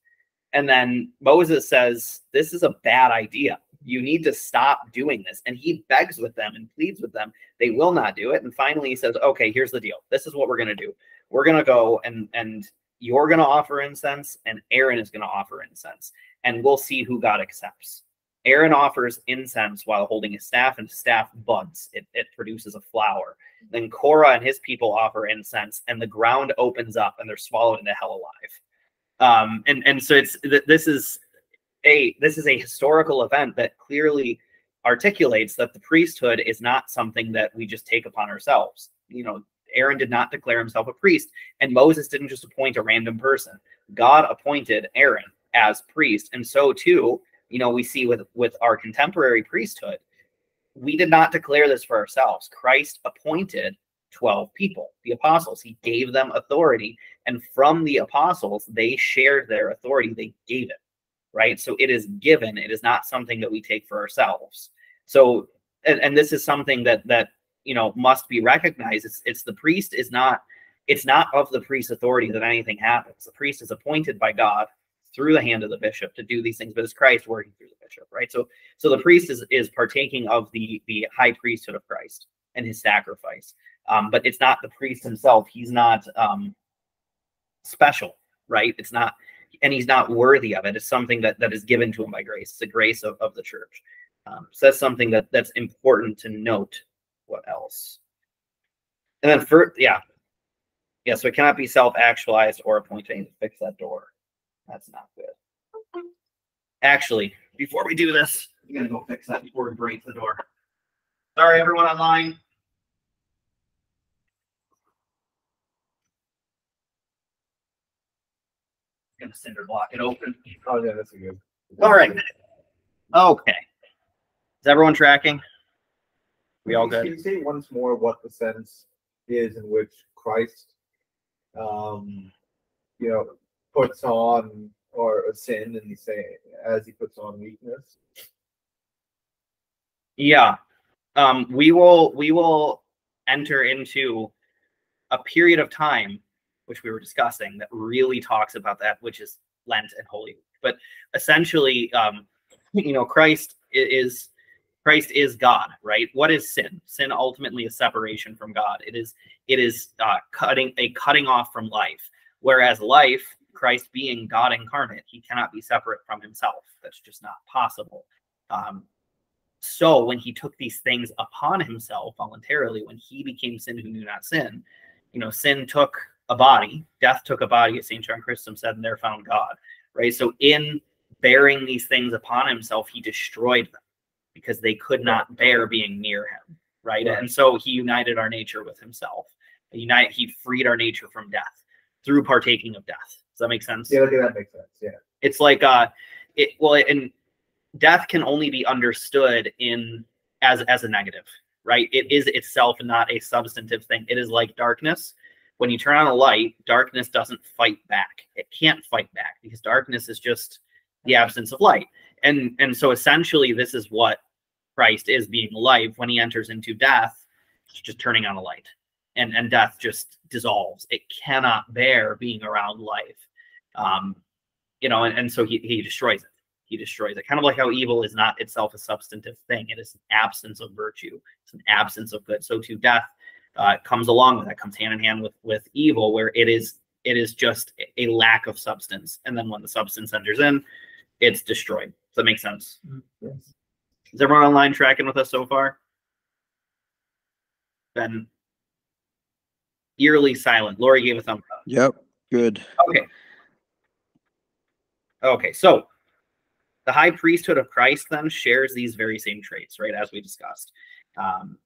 And then Moses says, This is a bad idea. You need to stop doing this. And he begs with them and pleads with them. They will not do it. And finally he says, Okay, here's the deal. This is what we're gonna do. We're gonna go and and you're gonna offer incense, and Aaron is gonna offer incense, and we'll see who God accepts. Aaron offers incense while holding his staff, and staff buds. It, it produces a flower. Then Korah and his people offer incense, and the ground opens up, and they're swallowed into hell alive um, and and so it's this is a this is a historical event that clearly articulates that the priesthood is not something that we just take upon ourselves. You know, Aaron did not declare himself a priest, and Moses didn't just appoint a random person. God appointed Aaron as priest, and so too, you know, we see with with our contemporary priesthood, we did not declare this for ourselves. Christ appointed 12 people, the apostles. He gave them authority. And from the apostles, they shared their authority. They gave it, right? So it is given. It is not something that we take for ourselves. So, and, and this is something that, that, you know, must be recognized. It's, it's the priest is not, it's not of the priest's authority that anything happens. The priest is appointed by God through the hand of the bishop to do these things, but it's Christ working through the bishop, right? So, so the priest is, is partaking of the, the high priesthood of Christ and his sacrifice um, but it's not the priest himself. He's not um, special, right? It's not, and he's not worthy of it. It's something that that is given to him by grace. It's the grace of, of the church. Um, so that's something that that's important to note. What else? And then for yeah, yeah. So it cannot be self-actualized or appointing to fix that door. That's not good. Actually, before we do this, I'm gonna go fix that before we break the door. Sorry, everyone online. Gonna cinder block it open. Oh, yeah, that's a good. All right. Okay. Is everyone tracking? We all Can good? you say once more what the sense is in which Christ, um, you know, puts on or a sin, and he say as he puts on weakness. Yeah. Um, we will we will enter into a period of time which we were discussing that really talks about that, which is Lent and Holy Week. But essentially, um, (clears throat) you know, Christ is Christ is God, right? What is sin? Sin ultimately is separation from God. It is it is uh, cutting a cutting off from life. Whereas life, Christ being God incarnate, he cannot be separate from himself. That's just not possible. Um, so when he took these things upon himself voluntarily, when he became sin who knew not sin, you know, sin took a body, death took a body, as St. John Chrysostom said, and there found God, right? So in bearing these things upon himself, he destroyed them because they could not bear being near him, right? Right. And so he united our nature with himself. Unite, he freed our nature from death through partaking of death. Does that make sense? Yeah, okay, that makes sense. Yeah. it's like uh it well and death can only be understood in as as a negative right it is itself not a substantive thing it is like darkness when you turn on a light darkness doesn't fight back it can't fight back because darkness is just the absence of light and and so essentially this is what christ is being life when he enters into death it's just turning on a light and and death just dissolves it cannot bear being around life um you know, and, and so he, he destroys it. He destroys it. Kind of like how evil is not itself a substantive thing. It is an absence of virtue. It's an absence of good. So too death uh, comes along with that, comes hand in hand with with evil, where it is it is just a lack of substance. And then when the substance enters in, it's destroyed. Does that make sense? Yes. Is everyone online tracking with us so far? Been eerily silent. Lori gave a thumbs up. Yep. Good. Okay. Okay, so the high priesthood of Christ then shares these very same traits, right? As we discussed. Um,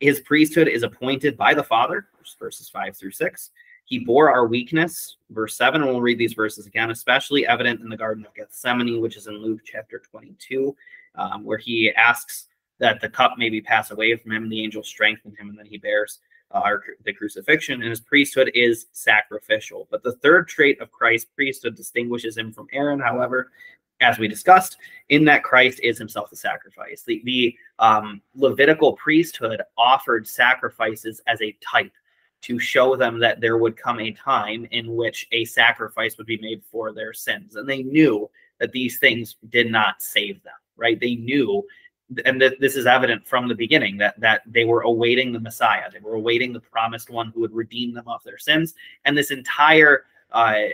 his priesthood is appointed by the Father, verses five through six. He bore our weakness, verse seven, and we'll read these verses again, especially evident in the Garden of Gethsemane, which is in Luke chapter 22, um, where he asks that the cup maybe pass away from him, the angel strengthen him, and then he bears uh, our, the crucifixion, and his priesthood is sacrificial. But the third trait of Christ's priesthood distinguishes him from Aaron, however, as we discussed, in that Christ is himself the sacrifice. The, the um, Levitical priesthood offered sacrifices as a type to show them that there would come a time in which a sacrifice would be made for their sins. And they knew that these things did not save them, right? They knew and th- this is evident from the beginning that that they were awaiting the Messiah. They were awaiting the promised one who would redeem them of their sins. And this entire uh,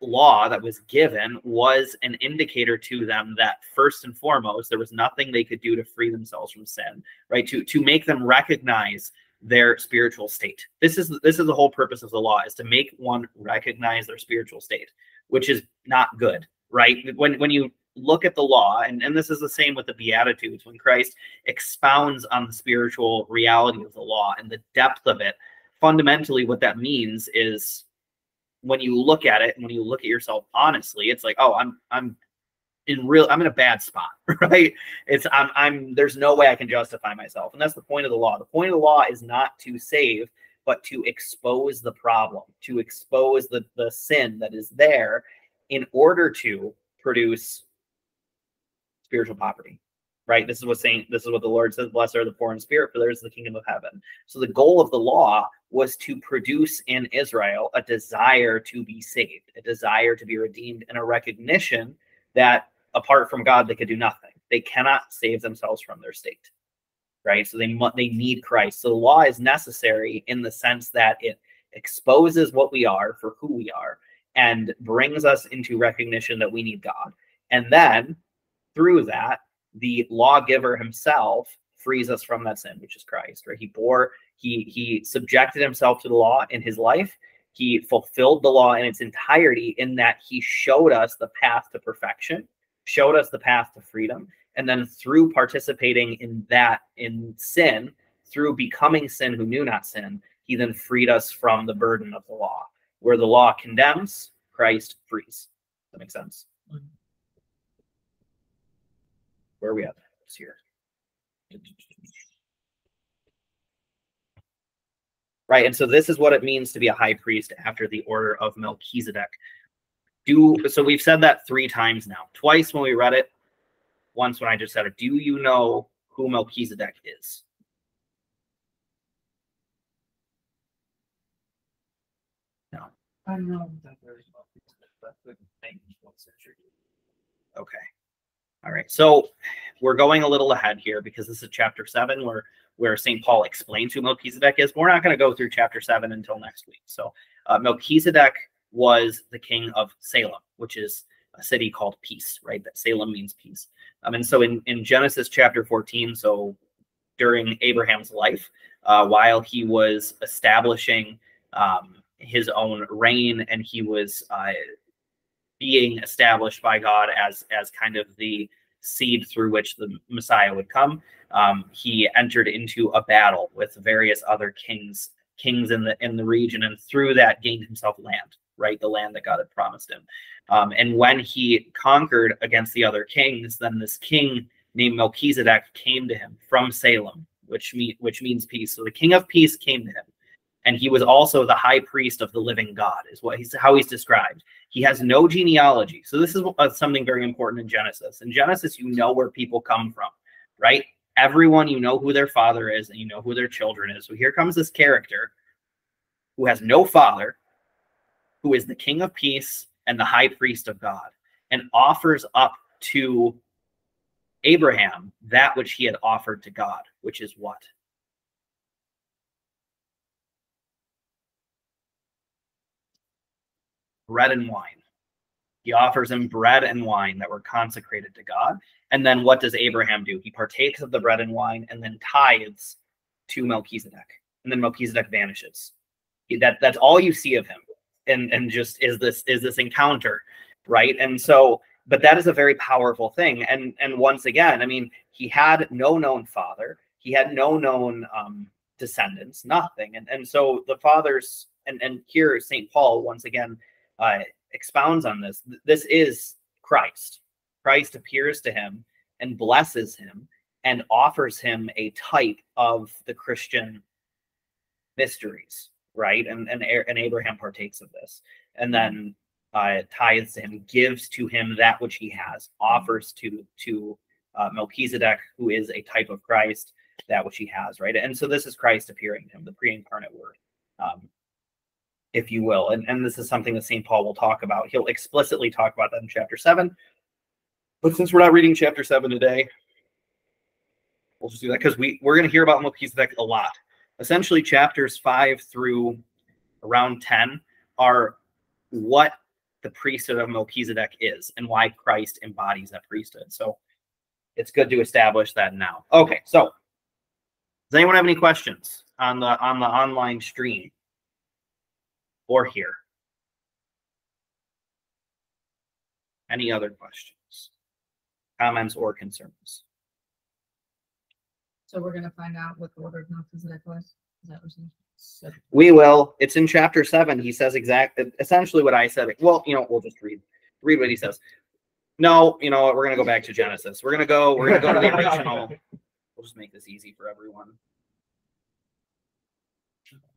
law that was given was an indicator to them that first and foremost there was nothing they could do to free themselves from sin, right? To to make them recognize their spiritual state. This is this is the whole purpose of the law is to make one recognize their spiritual state, which is not good, right? When when you look at the law, and, and this is the same with the Beatitudes, when Christ expounds on the spiritual reality of the law and the depth of it, fundamentally what that means is when you look at it and when you look at yourself honestly, it's like, oh, I'm I'm in real I'm in a bad spot, (laughs) right? It's I'm I'm there's no way I can justify myself. And that's the point of the law. The point of the law is not to save, but to expose the problem, to expose the, the sin that is there in order to produce spiritual poverty right? This is what saying this is what the lord says blessed are the poor in spirit for theirs is the kingdom of heaven. So the goal of the law was to produce in israel a desire to be saved a desire to be redeemed and a recognition that apart from god they could do nothing. They cannot save themselves from their state right? So they they need christ. So the law is necessary in the sense that it exposes what we are for who we are and brings us into recognition that we need god. And then through that, the lawgiver himself frees us from that sin, which is Christ, right? He bore, he he subjected himself to the law in his life. He fulfilled the law in its entirety in that he showed us the path to perfection, showed us the path to freedom, and then through participating in that in sin, through becoming sin who knew not sin, he then freed us from the burden of the law. Where the law condemns, Christ frees. That makes sense. Where are we at? It's here. Right, and so this is what it means to be a high priest after the order of Melchizedek. Do so we've said that three times now. Twice when we read it, once when I just said it. Do you know who Melchizedek is? I know that there's no but couldn't think what century. Okay. All right. So we're going a little ahead here because this is chapter seven where where St. Paul explains who Melchizedek is. We're not going to go through chapter seven until next week. So uh, Melchizedek was the king of Salem, which is a city called peace, right? That Salem means peace. Um, and so in, in Genesis chapter 14, so during Abraham's life, uh, while he was establishing um, his own reign and he was uh, being established by God as as kind of the seed through which the Messiah would come. Um, he entered into a battle with various other kings kings in the in the region, and through that gained himself land, right, the land that God had promised him. Um, and when he conquered against the other kings, then this king named Melchizedek came to him from Salem, which me, which means peace. So the king of peace came to him and he was also the high priest of the living God, is what he's how he's described. He has no genealogy, so this is uh, something very important in Genesis. In Genesis, you know where people come from, right? Everyone, you know who their father is, and you know who their children is. So here comes this character who has no father, who is the King of Peace and the High Priest of God, and offers up to Abraham that which he had offered to God, which is what? Bread and wine. He offers him bread and wine that were consecrated to God. And then what does Abraham do? He partakes of the bread and wine and then tithes to Melchizedek. And then Melchizedek vanishes. That that's all you see of him. And and just is this is this encounter, right? And so but that is a very powerful thing. And and once again, I mean, he had no known father, he had no known um descendants, nothing. And and so the fathers and and here St. Paul once again uh, expounds on this. This is Christ. Christ appears to him and blesses him and offers him a type of the Christian mysteries, right? And and, and Abraham partakes of this, and then uh, tithes to him, gives to him that which he has, offers to to uh, Melchizedek, who is a type of Christ, that which he has, right? And so this is Christ appearing to him, the pre-incarnate Word. Um, if you will. And, and this is something that St. Paul will talk about. He'll explicitly talk about that in chapter 7. But since we're not reading chapter 7 today, we'll just do that because we, we're going to hear about Melchizedek a lot. Essentially, chapters 5 through around 10 are what the priesthood of Melchizedek is and why Christ embodies that priesthood. So it's good to establish that now. Okay, so does anyone have any questions on the on the online stream? Or here. Any other questions, comments, or concerns? So we're gonna find out what the order of Melchizedek was? Is that what you're saying? We will. It's in chapter seven. He says exactly, essentially what I said. Well, you know, we'll just read read what he says. No, you know what? We're gonna go back to Genesis. We're gonna go. We're gonna go to the (laughs) original. We'll just make this easy for everyone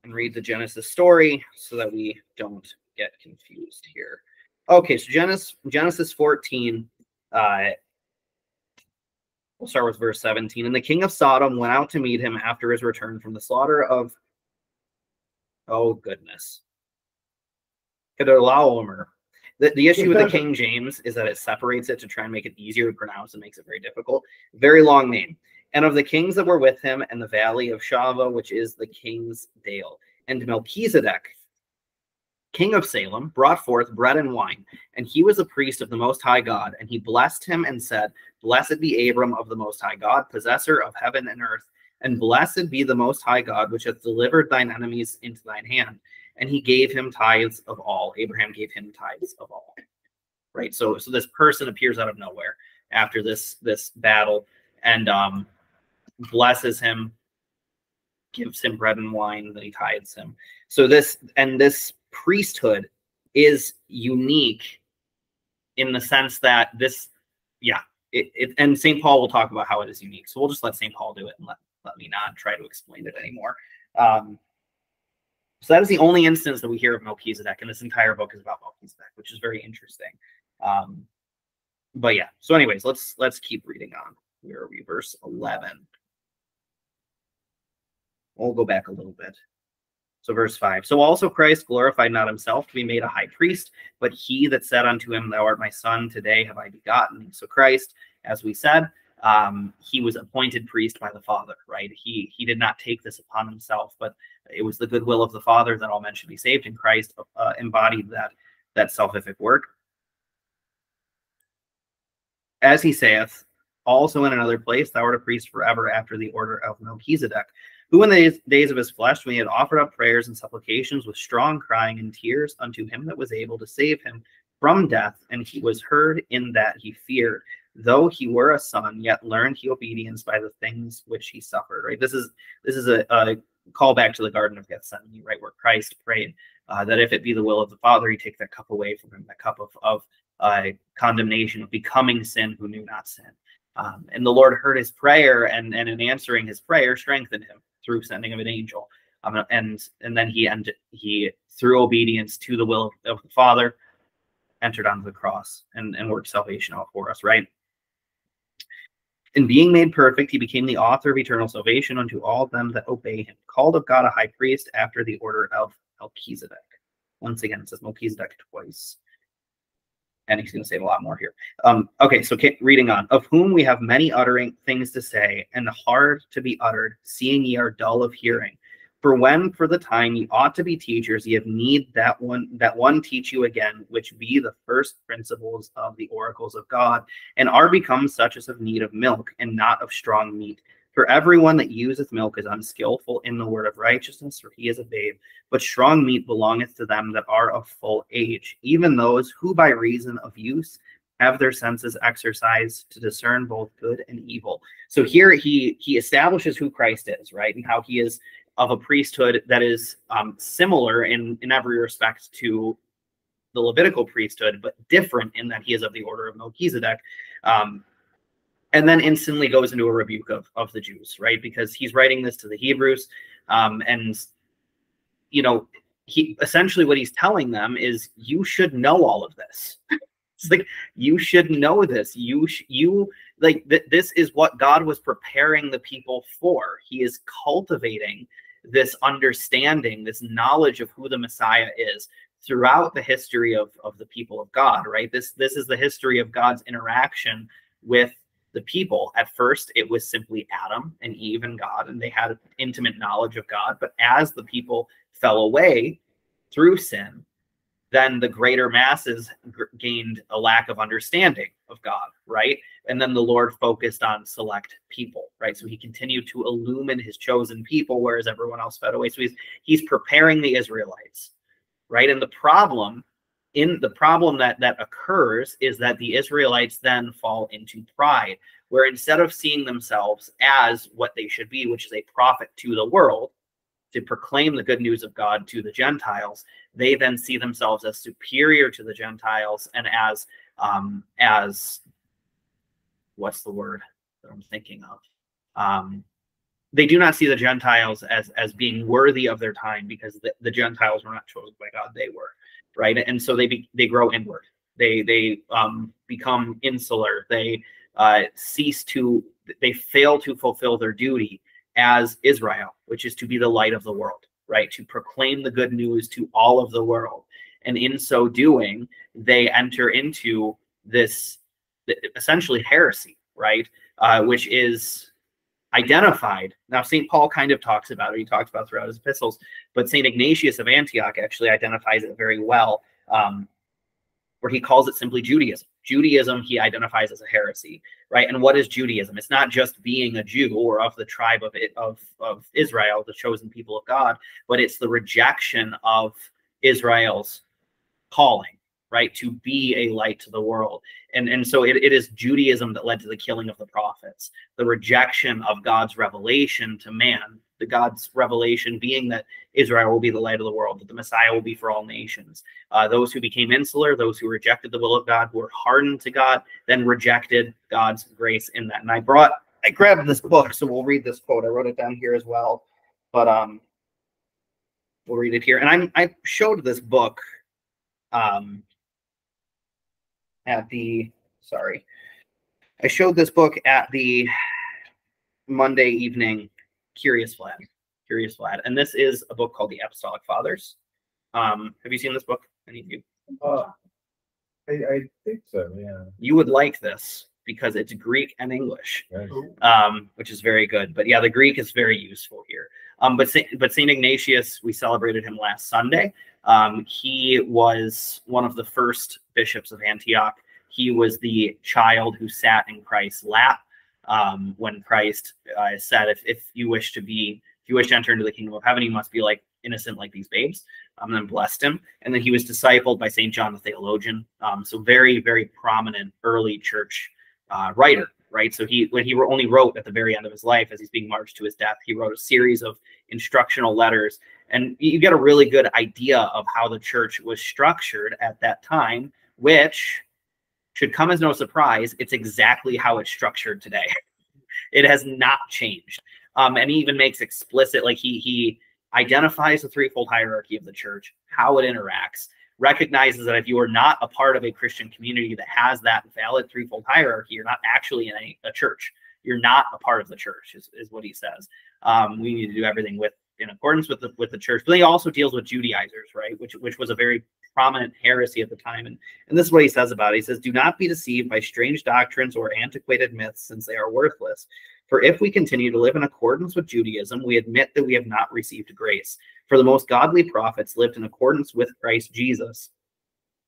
and read the Genesis story so that we don't get confused here. Okay, so Genesis Genesis 14, uh, we'll start with verse 17. And the king of Sodom went out to meet him after his return from the slaughter of, oh goodness, Chedorlaomer. The, the issue with the (laughs) King James is that it separates it to try and make it easier to pronounce and makes it very difficult. Very long name and of the kings that were with him and the valley of Shaveh, which is the king's dale. And Melchizedek, king of Salem, brought forth bread and wine, and he was a priest of the Most High God. And he blessed him and said, Blessed be Abram of the Most High God, possessor of heaven and earth, and blessed be the Most High God, which hath delivered thine enemies into thine hand. And he gave him tithes of all. Abraham gave him tithes of all. Right. So, so this person appears out of nowhere after this this battle, and um, blesses him, gives him bread and wine, then he tithes him. So this and this priesthood is unique in the sense that this, yeah, it, it and St. Paul will talk about how it is unique. So we'll just let St. Paul do it and let, let me not try to explain it anymore. Um, so that is the only instance that we hear of Melchizedek, and this entire book is about Melchizedek, which is very interesting. Um, but yeah, so anyways, let's let's keep reading on. Where are we? Verse 11. We'll go back a little bit. So verse 5. So also Christ glorified not himself to be made a high priest, but he that said unto him, Thou art my son, today have I begotten. So Christ, as we said, um, he was appointed priest by the Father, right? He he did not take this upon himself, but it was the goodwill of the Father that all men should be saved, and Christ uh, embodied that that salvific work. As he saith, also in another place, thou art a priest forever after the order of Melchizedek, who in the days of his flesh, when he had offered up prayers and supplications with strong crying and tears unto him that was able to save him from death, and he was heard in that he feared. Though he were a son, yet learned he obedience by the things which he suffered. Right. This is this is a, a call back to the Garden of Gethsemane, right, where Christ prayed uh, that if it be the will of the Father, he take that cup away from him, that cup of of uh, condemnation of becoming sin who knew not sin. Um, and the Lord heard his prayer, and and in answering his prayer, strengthened him through sending of an angel. Um, and and then he and he through obedience to the will of, the Father entered onto the cross and, and worked salvation out for us, right? In being made perfect, he became the author of eternal salvation unto all them that obey him, called of God a high priest after the order of Melchizedek. Once again, it says Melchizedek twice. And he's going to say a lot more here. Um, okay, so reading on. Of whom we have many uttering things to say, and hard to be uttered, seeing ye are dull of hearing. For when for the time ye ought to be teachers, ye have need that one that one teach you again, which be the first principles of the oracles of God, and are become such as have need of milk, and not of strong meat. For everyone that useth milk is unskillful in the word of righteousness, for he is a babe. But strong meat belongeth to them that are of full age, even those who by reason of use have their senses exercised to discern both good and evil. So here he he establishes who Christ is, right, and how he is of a priesthood that is um, similar in, in every respect to the Levitical priesthood, but different in that he is of the order of Melchizedek. Um, and then instantly goes into a rebuke of, of the Jews, right? Because he's writing this to the Hebrews. Um, and, you know, he essentially what he's telling them is you should know all of this. (laughs) it's like you should know this. You, sh- you like th- this is what God was preparing the people for. He is cultivating this understanding, this knowledge of who the Messiah is throughout the history of, of the people of God, right? This this is the history of God's interaction with the people. At first, it was simply Adam and Eve and God, and they had an intimate knowledge of God. But as the people fell away through sin, then the greater masses gained a lack of understanding of God, right? And then the Lord focused on select people, right? So he continued to illumine his chosen people, whereas everyone else fed away. So he's he's preparing the Israelites, right? And the problem in the problem that that occurs is that the Israelites then fall into pride, where instead of seeing themselves as what they should be, which is a prophet to the world, to proclaim the good news of God to the Gentiles, they then see themselves as superior to the Gentiles and as um, as what's the word that I'm thinking of? Um, they do not see the Gentiles as as being worthy of their time because the, the Gentiles were not chosen by God; they were, right? And so they be, they grow inward. They they um, become insular. They uh, cease to they fail to fulfill their duty as Israel, which is to be the light of the world, right? To proclaim the good news to all of the world. And in so doing, they enter into this essentially heresy, right? Uh, which is identified. Now, St. Paul kind of talks about it. He talks about throughout his epistles, but St. Ignatius of Antioch actually identifies it very well, um, where he calls it simply Judaism. Judaism he identifies as a heresy, right? And what is Judaism? It's not just being a Jew or of the tribe of it, of of Israel, the chosen people of God, but it's the rejection of Israel's calling, right? To be a light to the world. And and so it, it is Judaism that led to the killing of the prophets, the rejection of God's revelation to man the God's revelation being that Israel will be the light of the world, that the Messiah will be for all nations. Uh, those who became insular, those who rejected the will of God, were hardened to God, then rejected God's grace in that. And I brought, I grabbed this book, so we'll read this quote. I wrote it down here as well, but um, we'll read it here. And I'm I showed this book, um, at the sorry, I showed this book at the Monday evening Curious Vlad. Curious Vlad. And this is a book called The Apostolic Fathers. Um, have you seen this book? Any of you? Uh, I, I think so, yeah. You would like this because it's Greek and English, Right. um, which is very good. But yeah, the Greek is very useful here. Um, but Saint, but Saint Ignatius, we celebrated him last Sunday. Um, he was one of the first bishops of Antioch. He was the child who sat in Christ's lap um, when Christ uh, said, if, if you wish to be, if you wish to enter into the kingdom of heaven, you must be like innocent like these babes. Um, and then blessed him. And then he was discipled by St. John the Theologian. Um, so very, very prominent early church uh, writer, right? So he, when he only wrote at the very end of his life, as he's being marched to his death, he wrote a series of instructional letters. And you get a really good idea of how the church was structured at that time, which should come as no surprise. It's exactly how it's structured today. (laughs) it has not changed. Um, and he even makes explicit, like he he identifies the threefold hierarchy of the church, how it interacts, recognizes that if you are not a part of a Christian community that has that valid threefold hierarchy, you're not actually in a, a church. You're not a part of the church, is, is what he says. Um, we need to do everything with in accordance with the with the church. But he also deals with Judaizers, right? Which which was a very prominent heresy at the time. And and this is what he says about it. He says, "Do not be deceived by strange doctrines or antiquated myths, since they are worthless." For if we continue to live in accordance with Judaism, we admit that we have not received grace. For the most godly prophets lived in accordance with Christ Jesus.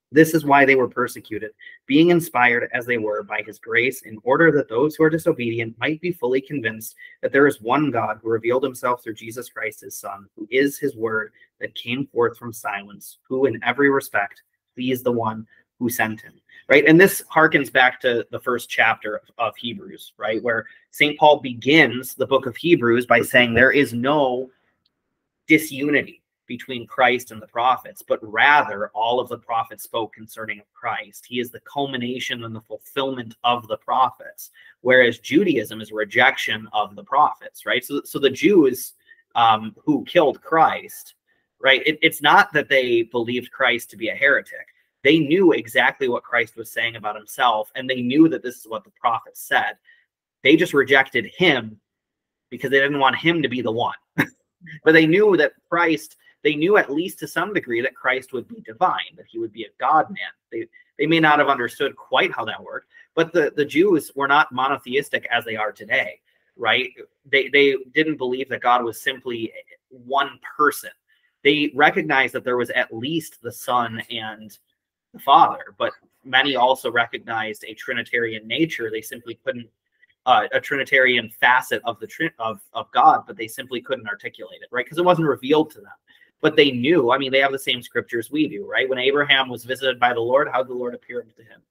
This is why they were persecuted, being inspired as they were by his grace, in order that those who are disobedient might be fully convinced that there is one God who revealed himself through Jesus Christ, his Son, who is his word that came forth from silence, who in every respect pleased the one who sent him. Right. And this harkens back to the first chapter of, of Hebrews, right? Where St. Paul begins the book of Hebrews by saying there is no disunity between Christ and the prophets, but rather all of the prophets spoke concerning Christ. He is the culmination and the fulfillment of the prophets, whereas Judaism is a rejection of the prophets, right? So, so the Jews um, who killed Christ, right? It, it's not that they believed Christ to be a heretic. They knew exactly what Christ was saying about himself, and they knew that this is what the prophets said. They just rejected him because they didn't want him to be the one. (laughs) but they knew that Christ they knew at least to some degree that Christ would be divine, that he would be a God man. They they may not have understood quite how that worked, but the, the Jews were not monotheistic as they are today, right? They they didn't believe that God was simply one person. They recognized that there was at least the Son and the Father, but many also recognized a Trinitarian nature. They simply couldn't uh, a Trinitarian facet of the of of God, but they simply couldn't articulate it, right? Because it wasn't revealed to them but they knew. I mean, they have the same scriptures we do, right? When Abraham was visited by the Lord, how did the Lord appear to him?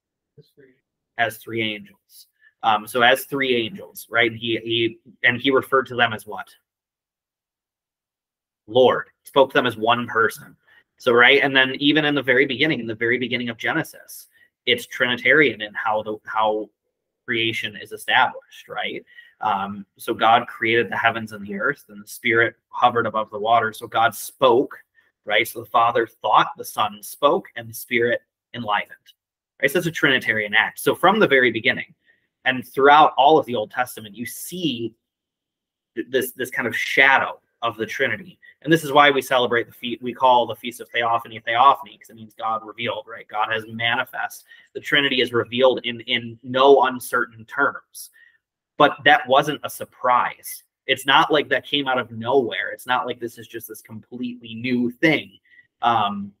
As three angels. Um, so as three angels, right? He he and he referred to them as what? Lord. Spoke to them as one person. So right, and then even in the very beginning, in the very beginning of Genesis, it's Trinitarian in how the how creation is established, right? Um, so God created the heavens and the earth, and the Spirit hovered above the water. So God spoke, right? So the Father thought, the Son spoke, and the Spirit enlivened. Right? So it's a Trinitarian act. So from the very beginning, and throughout all of the Old Testament, you see this this kind of shadow of the Trinity. And this is why we celebrate the feast. We call the Feast of Theophany Theophany because it means God revealed, right? God has manifest. The Trinity is revealed in in no uncertain terms but that wasn't a surprise. It's not like that came out of nowhere. It's not like this is just this completely new thing. Um,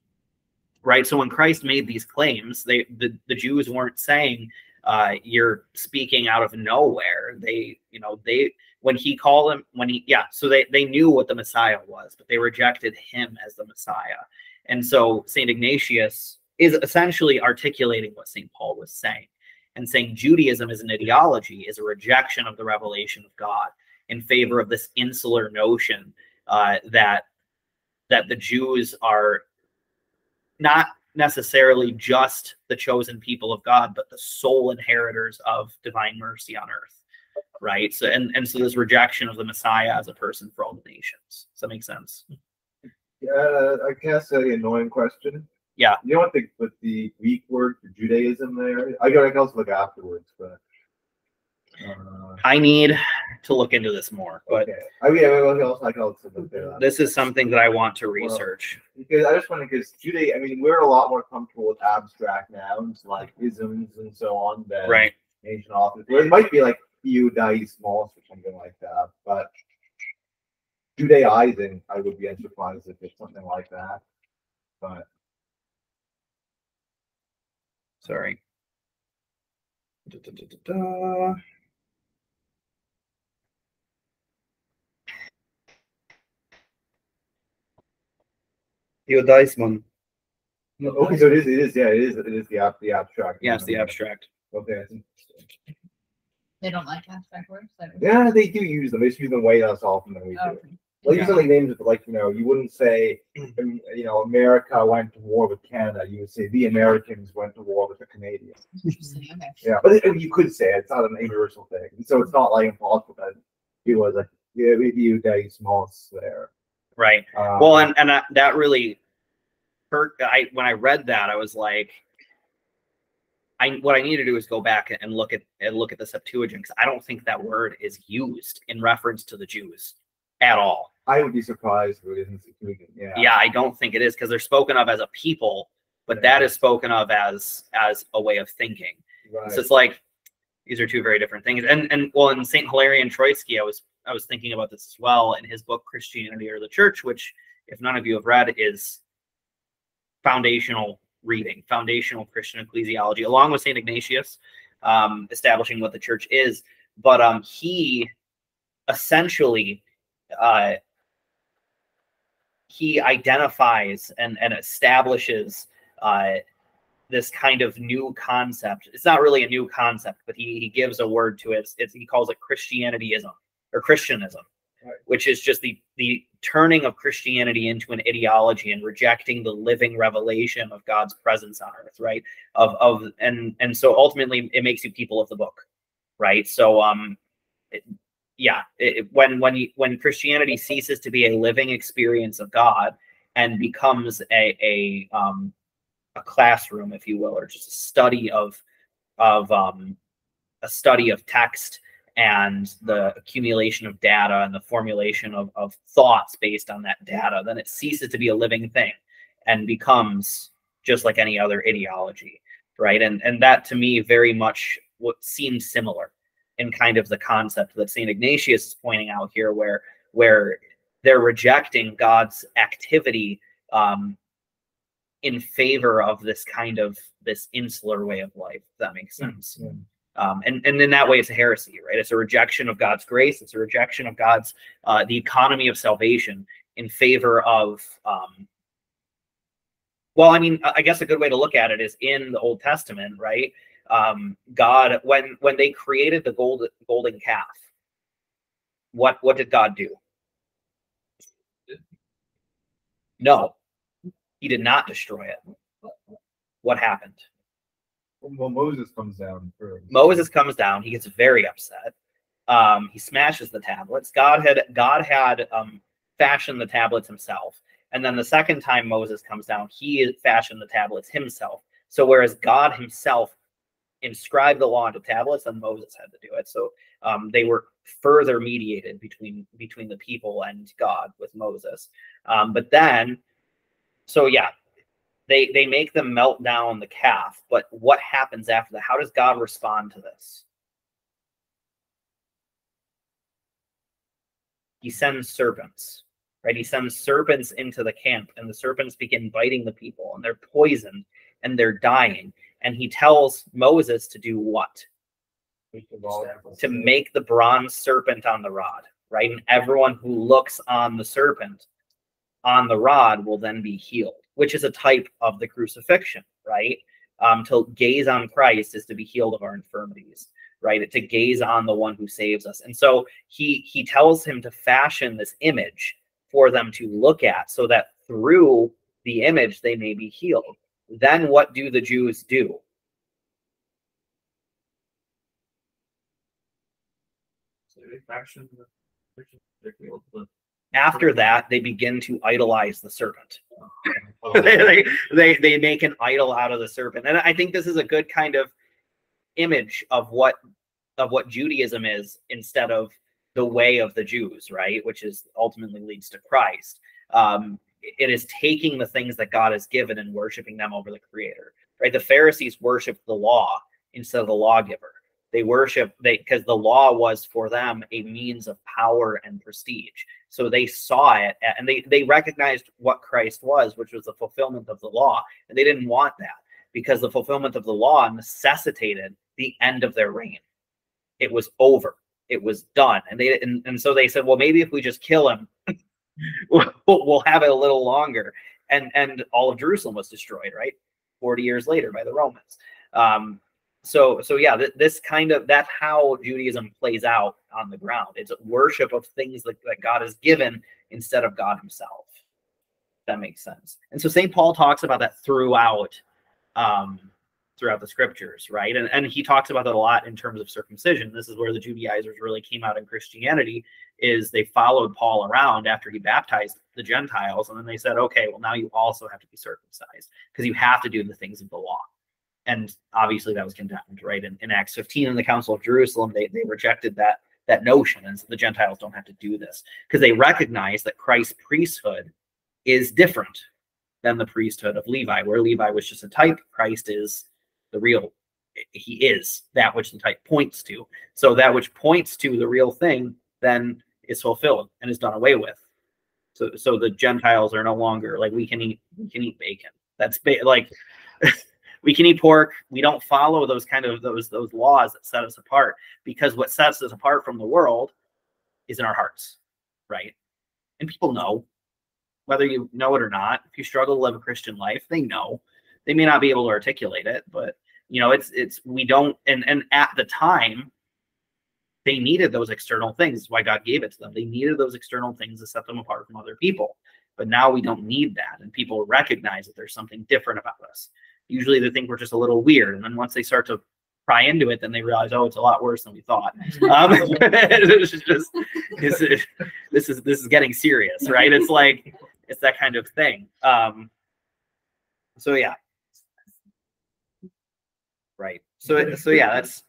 right. So when Christ made these claims, they the, the Jews weren't saying uh, you're speaking out of nowhere. They, you know, they when he called him when he yeah, so they they knew what the Messiah was, but they rejected him as the Messiah. And so Saint Ignatius is essentially articulating what Saint Paul was saying and saying Judaism is an ideology is a rejection of the revelation of God. in favor of this insular notion uh, that that the Jews are not necessarily just the chosen people of God, but the sole inheritors of divine mercy on earth. Right. So and, and so this rejection of the Messiah as a person for all the nations. Does that make sense? Yeah, I guess a annoying question. Yeah. You know what the with the Greek word for Judaism there? I got I can also look afterwards, but uh, I need to look into this more, but okay. I mean, I can also I can also look there. this is something that I want to research. because I just want to because Judaism. I mean, we're a lot more comfortable with abstract nouns like isms and so on than Right. ancient authors. Where it might be like Judaismos or something like that, but Judaizing, I I would be unsurprised if it's something like that. But Sorry. Da, da, da, da, da. Judaismon. okay, so it is. It is. Yeah, it is. It is the ab- the abstract. Yes, the abstract. Okay. That's interesting. They don't like abstract words. so- Yeah, they do use them. They just use them way less often than we Oh, do. okay. Like Yeah. usually names like you know you wouldn't say (clears throat) um, you know America went to war with Canada. You would say the Americans went to war with the Canadians. Interesting. Okay. Yeah, but it, you could say it. it's not an universal thing, so it's not like impossible that it was like yeah, we you guys smalls there. Right. Um, Well, and and that, that really hurt. I when I read that, I was like, I what I need to do is go back and look at and look at the Septuagint because I don't think that word is used in reference to the Jews at all. I would be surprised if it isn't. can- Yeah. Yeah, I don't think it is because they're spoken of as a people, but Yeah. that is spoken of as as a way of thinking. Right. So it's like these are two very different things. And and well, in Saint Hilarion Troitsky, I was I was thinking about this as well in his book Christianity or the Church, which if none of you have read is foundational reading, foundational Christian ecclesiology, along with Saint Ignatius, um, establishing what the church is. But um, he essentially uh, he identifies and, and establishes uh, this kind of new concept. It's not really a new concept, but he, he gives a word to it. It's, it's, he calls it Christianityism or Christianism. Which is just the the turning of Christianity into an ideology and rejecting the living revelation of God's presence on earth, right? Of of and and so ultimately it makes you people of the book, right? So um, it, yeah, it, when when you, when Christianity ceases to be a living experience of God and becomes a a um a classroom, if you will, or just a study of of um a study of text and the accumulation of data and the formulation of, of thoughts based on that data, then it ceases to be a living thing and becomes just like any other ideology, right? And and that to me very much what seems similar in kind of the concept that Saint Ignatius is pointing out here, where where they're rejecting God's activity um, in favor of this kind of this insular way of life. If that makes sense. yeah. Um, and and in that way, it's a heresy, right? It's a rejection of God's grace. It's a rejection of God's uh, the economy of salvation in favor of. Um, well, I mean, I guess a good way to look at it is in the Old Testament, right? Um, God, when when they created the gold golden calf, what what did God do? No, He did not destroy it. What happened? Well, Moses comes down. Moses comes down. He gets very upset. Um, he smashes the tablets. God had God had um, fashioned the tablets himself, and then the second time Moses comes down, he fashioned the tablets himself. So whereas God Himself inscribed the law into tablets, then Moses had to do it. So um, they were further mediated between between the people and God with Moses. Um, but then, so yeah, they they make them melt down the calf but what happens after that? How does god respond to this? He sends serpents right? He sends serpents into the camp and the serpents begin biting the people and they're poisoned and they're dying. And he tells moses to do what? To make the bronze serpent on the rod right? And everyone who looks on the serpent on the rod will then be healed which is a type of the crucifixion right um, to gaze on christ is to be healed of our infirmities right? To gaze on the one who saves us. And so he he tells him to fashion this image for them to look at so that through the image they may be healed. Then what do the Jews do? Fashion the picture, they're able to- After that, they begin to idolize the serpent. Oh, they, (laughs) they, they they make an idol out of the serpent. And I think this is a good kind of image of what of what Judaism is instead of the way of the Jews, right? Which is ultimately leads to Christ. Um, it is taking the things that God has given and worshiping them over the creator. Right. The Pharisees worshiped the law instead of the lawgiver. They worship they because the law was for them a means of power and prestige. So they saw it and they they recognized what Christ was, which was the fulfillment of the law. And they didn't want that because the fulfillment of the law necessitated the end of their reign. It was over. It was done. And they and, and so they said, well, maybe if we just kill him, (laughs) we'll, we'll have it a little longer. And and all of Jerusalem was destroyed, right? 40 years later by the Romans. Um, so so yeah, th- this kind of that's how Judaism plays out on the ground. It's worship of things that, that God has given instead of God Himself. That makes sense. And so St. Paul talks about that throughout um throughout the scriptures, right? And and he talks about that a lot in terms of circumcision. This is where the Judaizers really came out in Christianity is they followed Paul around after he baptized the Gentiles and then they said, "Okay, well now you also have to be circumcised because you have to do the things of the law." And obviously that was condemned, right? In, in Acts 15 in the Council of Jerusalem, they they rejected that that notion and so the Gentiles don't have to do this because they recognize that Christ's priesthood is different than the priesthood of Levi, where Levi was just a type, Christ is the real he is that which the type points to. So that which points to the real thing then is fulfilled and is done away with. So so the Gentiles are no longer like we can eat we can eat bacon. That's ba- like (laughs) we can eat pork. We don't follow those kind of those those laws that set us apart because what sets us apart from the world is in our hearts, right? And people know whether you know it or not. If you struggle to live a Christian life, they know. They may not be able to articulate it, but you know, it's it's we don't and and at the time they needed those external things. That's why God gave it to them. They needed those external things to set them apart from other people. But now we don't need that. And people recognize that there's something different about us. Usually they think we're just a little weird. And then once they start to pry into it, then they realize, oh, it's a lot worse than we thought. Um, (laughs) this is just this is, this is this is getting serious, right? It's like it's that kind of thing. Um, so yeah, right. So so yeah, that's.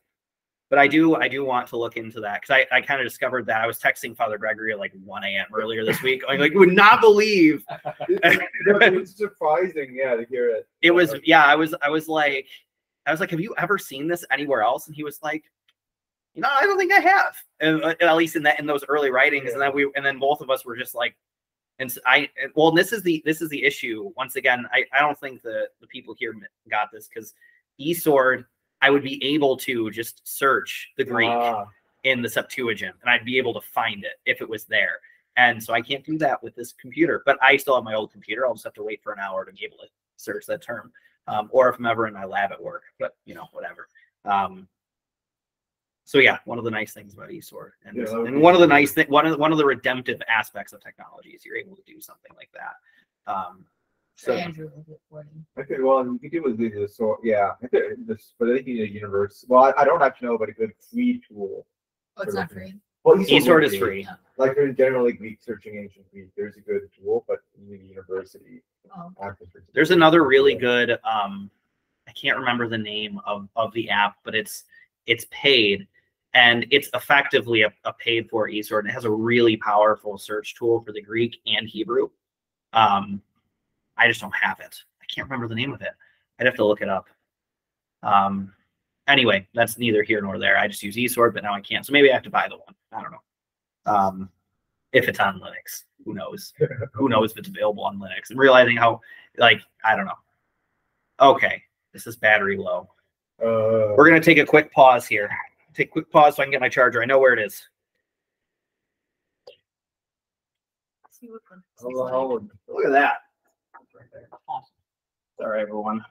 But I do I do want to look into that because I, I kind of discovered that I was texting Father Gregory at like 1 a.m. earlier this week. I like would not believe (laughs) it's surprising, yeah, to hear it. it was yeah i was i was like i was like have you ever seen this anywhere else and he was like you know i don't think i have and, uh, at least in that in those early writings and then we and then both of us were just like and s- i well and this is the this is the issue once again i i don't think the the people here got this because eSword i would be able to just search the greek Ah, in the Septuagint, and I'd be able to find it if it was there. And so I can't do that with this computer, but I still have my old computer. I'll just have to wait for an hour to be able to search that term, um, or if I'm ever in my lab at work. But you know, whatever. Um, so yeah, one of the nice things about eSword, and, Yeah, and one of the nice thing, one of the, one of the redemptive aspects of technology is you're able to do something like that. Um, so Andrew was reporting. I think, well, you could do with the so yeah, this, but I think you need a universe. Well, I, I don't actually know about a good free tool. Oh, it's not free. Well, eSword is free. Like for generally Greek searching ancient Greek, there's a good tool, but you need a university Oh, There's another really good um I can't remember the name of of the app, but it's it's paid and it's effectively a, a paid for eSword and it has a really powerful search tool for the Greek and Hebrew. Um I just don't have it. I can't remember the name of it. I'd have to look it up. Um anyway, that's neither here nor there. I just use eSword, but now I can't. So maybe I have to buy the one. I don't know. Um if it's on Linux. Who knows? (laughs) Who knows if it's available on Linux? And realizing how like I don't know. Okay, this is battery low. Uh, We're gonna take a quick pause here. Take a quick pause so I can get my charger. I know where it is. see what one. how the hell would- Look at that. Right there. Awesome. Sorry, everyone.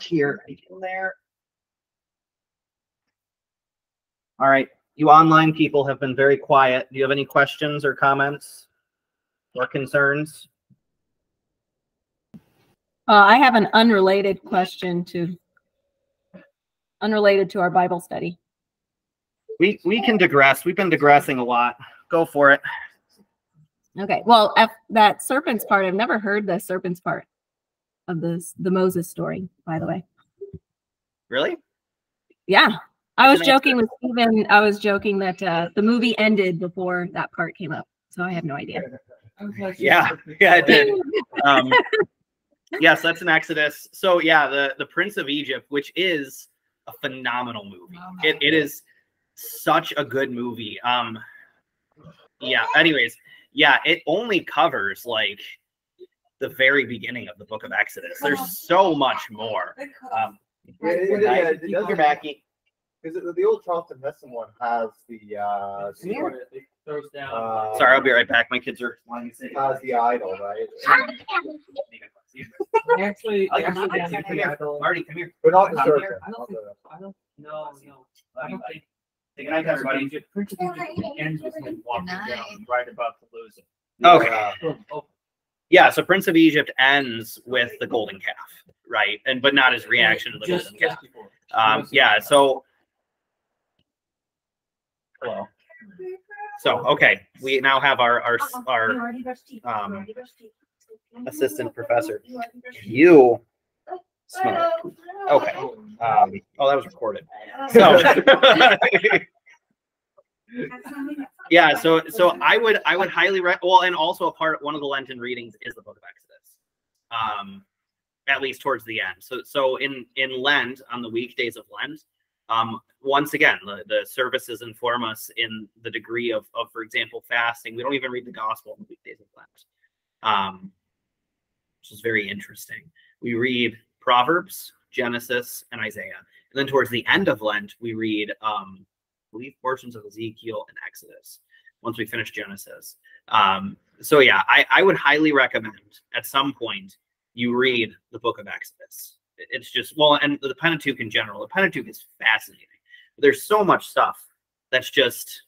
Here, in there. All right. You online people have been very quiet. Do you have any questions or comments or concerns? Uh, I have an unrelated question to, unrelated to our Bible study. We we can digress. We've been digressing a lot. Go for it. Okay, well, F, that serpents part, I've never heard the serpents part of this, the Moses story, by the way. Really? Yeah, I was It's an joking with Steven. I was joking that uh, the movie ended before that part came up, so I have no idea. Yeah. (laughs) Yeah, it did. (laughs) Um, yes, that's an Exodus. So yeah, the the Prince of Egypt, which is a phenomenal movie. It it is such a good movie. Um, yeah. Anyways, yeah, it only covers like the very beginning of the Book of Exodus. There's so much more. Um, Yeah, it- yeah, it You're doesn't- backy. Because the, the old Charlton Heston one has the uh, the, It throws down. uh, Sorry, I'll be right back. My kids are wanting has the idol, right? (laughs) Actually, Oh, actually, Marty, yeah, come here. I Marty, come here. But not the I serpent. don't not think- the- I don't, no, no, I don't think. Say goodnight, everybody. Egypt, Prince of Egypt ends with him walking down, right about to lose it. Okay. Yeah. Boom, Yeah, so Prince of Egypt ends with the golden calf, right? And but not his reaction to the just, golden calf. Um, yeah, so Hello. so okay, we now have our our our um, assistant professor. You smoke. Okay. Um, oh, that was recorded. So (laughs) yeah, so so I would I would highly re- well, and also a part one of the Lenten readings is the Book of Exodus, um, at least towards the end. So so in in Lent on the weekdays of Lent, um, once again the the services inform us in the degree of of for example fasting. We don't even read the Gospel on the weekdays of Lent, um, which is very interesting. We read Proverbs, Genesis, and Isaiah, and then towards the end of Lent we read um, I believe portions of Ezekiel and Exodus once we finish Genesis. Um, so yeah, I, I would highly recommend at some point you read the book of Exodus. It's just well, and the Pentateuch in general. The Pentateuch is fascinating. There's so much stuff that's just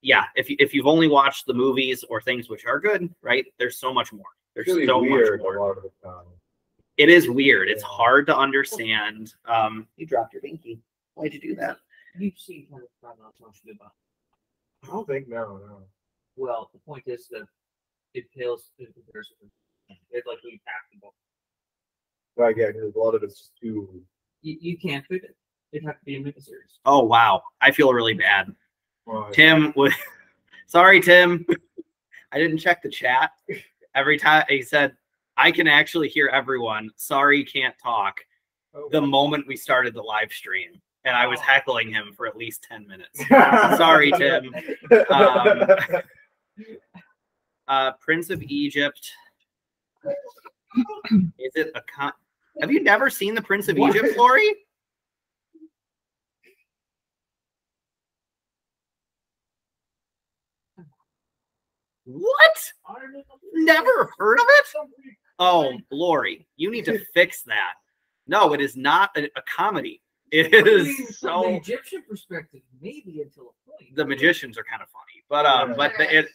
yeah. If you, if you've only watched the movies or things which are good, right? There's so much more. There's really so much more. It is weird. It's hard to understand. Um, you dropped your binky. Why'd you do that? You've seen kind of find out much to do. I don't think no, no. Well, the point is that it pales in comparison. It's like we have to go. Right, yeah, because a lot of it's just too. You, you can't fit it. It'd have to be a miniseries. Oh wow, I feel really bad. Right. Tim would. (laughs) Sorry, Tim. I didn't check the chat. Every time he said, "I can actually hear everyone." Sorry, can't talk. Oh. The moment we started the live stream, and I was heckling him for at least ten minutes. (laughs) Sorry, Tim. Um, (laughs) Uh, Prince of Egypt. Is it a con? Have you never seen the Prince of What? Egypt, Lori? What? Never heard of it? Oh, Lori, you need to fix that. No, it is not a, a comedy. It From the is so. Egyptian perspective, maybe until a point. The magicians are kind of funny, but um, Yeah. but the, it,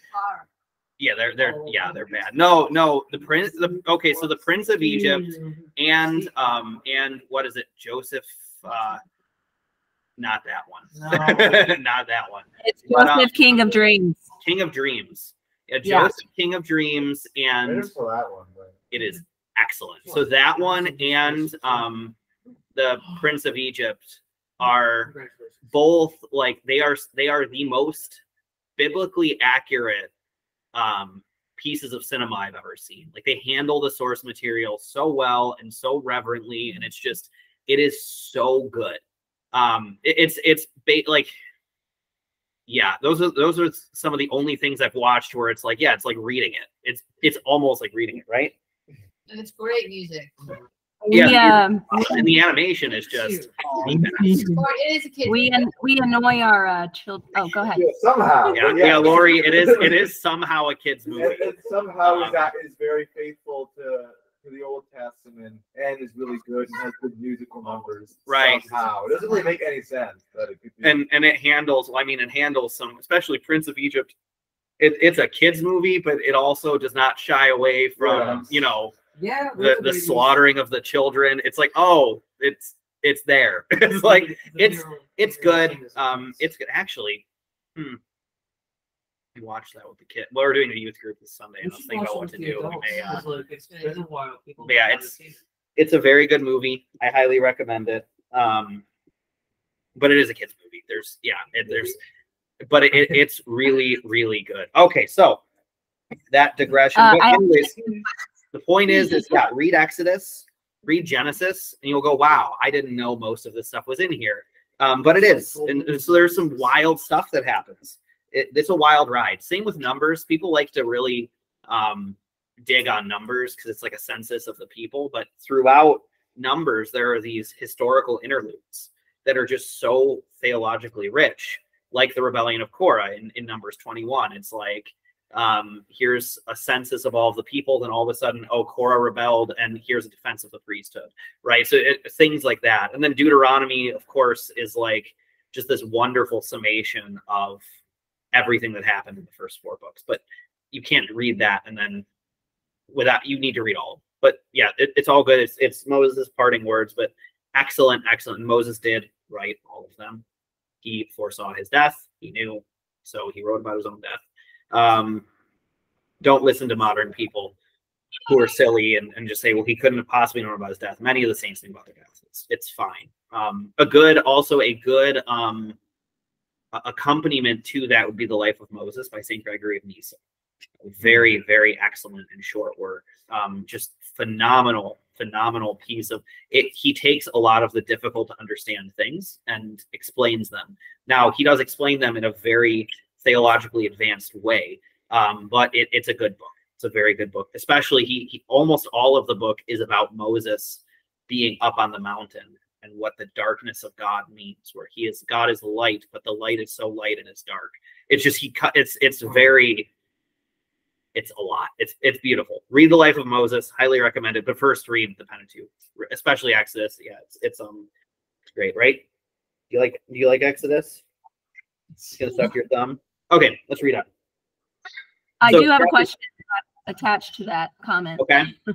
yeah, they're they're yeah they're bad. No, no, the prince. The okay, so the Prince of Egypt and um and what is it, Joseph? Uh, not that one. No. (laughs) not that one. It's But, uh, Joseph, King of Dreams. King of Dreams. Yeah, Yeah. Joseph, King of Dreams, and for that one, but it is excellent. So that one and um the Prince of Egypt are both like they are they are the most biblically accurate um pieces of cinema I've ever seen. Like they handle the source material so well and so reverently and it's just it is so good. Um it- it's it's ba- like yeah, those are those are some of the only things I've watched where it's like yeah, it's like reading it. It's it's almost like reading it, right? And it's great music. We, Yeah. um, And the animation is just the best. Or it is a kid. we, an- we annoy our uh, children. Oh, go ahead. yeah, somehow. Yeah, yeah, Lori, it is it is somehow a kids movie. And, and somehow is that is very faithful to to the Old Testament and is really good and has good musical numbers. Right. Somehow. It doesn't really make any sense that it could be. and and it handles i mean it handles some especially prince of egypt it, it's a kids movie but it also does not shy away from Yeah. you know Yeah. the, the slaughtering of the children. It's like oh it's it's there. (laughs) It's like it's- it's good. um it's good. Actually hmm. We watched that with the kid. Well we're doing a youth group this sunday and i was thinking about what to do we may, uh, It's been a while. People Yeah, it's- have seen it. it's a very good movie. I highly recommend it. Um but it is a kids movie. There's yeah it, there's but it, it- (laughs) it's really really good. Okay so that digression. Uh, but I- anyways the point is is yeah read exodus read genesis and you'll go wow i didn't know most of this stuff was in here. Um, but it is and, and so there's some wild stuff that happens. It, it's a wild ride. Same with numbers. People like to really um, dig on numbers because it's like a census of the people but throughout numbers there are these historical interludes that are just so theologically rich like the rebellion of korah in, in numbers 21 it's like um, here's a census of all of the people then all of a sudden oh korah rebelled and here's a defense of the priesthood right? So it, things like that. And then deuteronomy of course is like just this wonderful summation of everything that happened in the first four books but you can't read that and then without you need to read all but yeah it, it's all good. It's, it's moses parting words but excellent excellent. Moses did write all of them. He foresaw his death. He knew so he wrote about his own death um, don't listen to modern people who are silly and, and just say well he couldn't have possibly known about his death. Many of the saints knew about their deaths. It's, it's fine. Um, a good also a good um, accompaniment to that would be the life of moses by saint gregory of nyssa. Very very excellent and short work. Um, just phenomenal phenomenal piece of it he takes a lot of the difficult to understand things and explains them. Now he does explain them in a very theologically advanced way um, but it, it's a good book it's a very good book especially he, he almost all of the book is about moses being up on the mountain and what the darkness of god means where he is god is light but the light is so light and it's dark it's just he cut it's it's very it's a lot. It's it's beautiful. Read the life of Moses. Highly recommended. But first, read the Pentateuch, especially Exodus. Yeah, it's it's um, it's great, right? Do you like do you like Exodus? It's gonna suck your thumb. Okay, let's read on. I So do have a question attached to that comment. Okay. (laughs)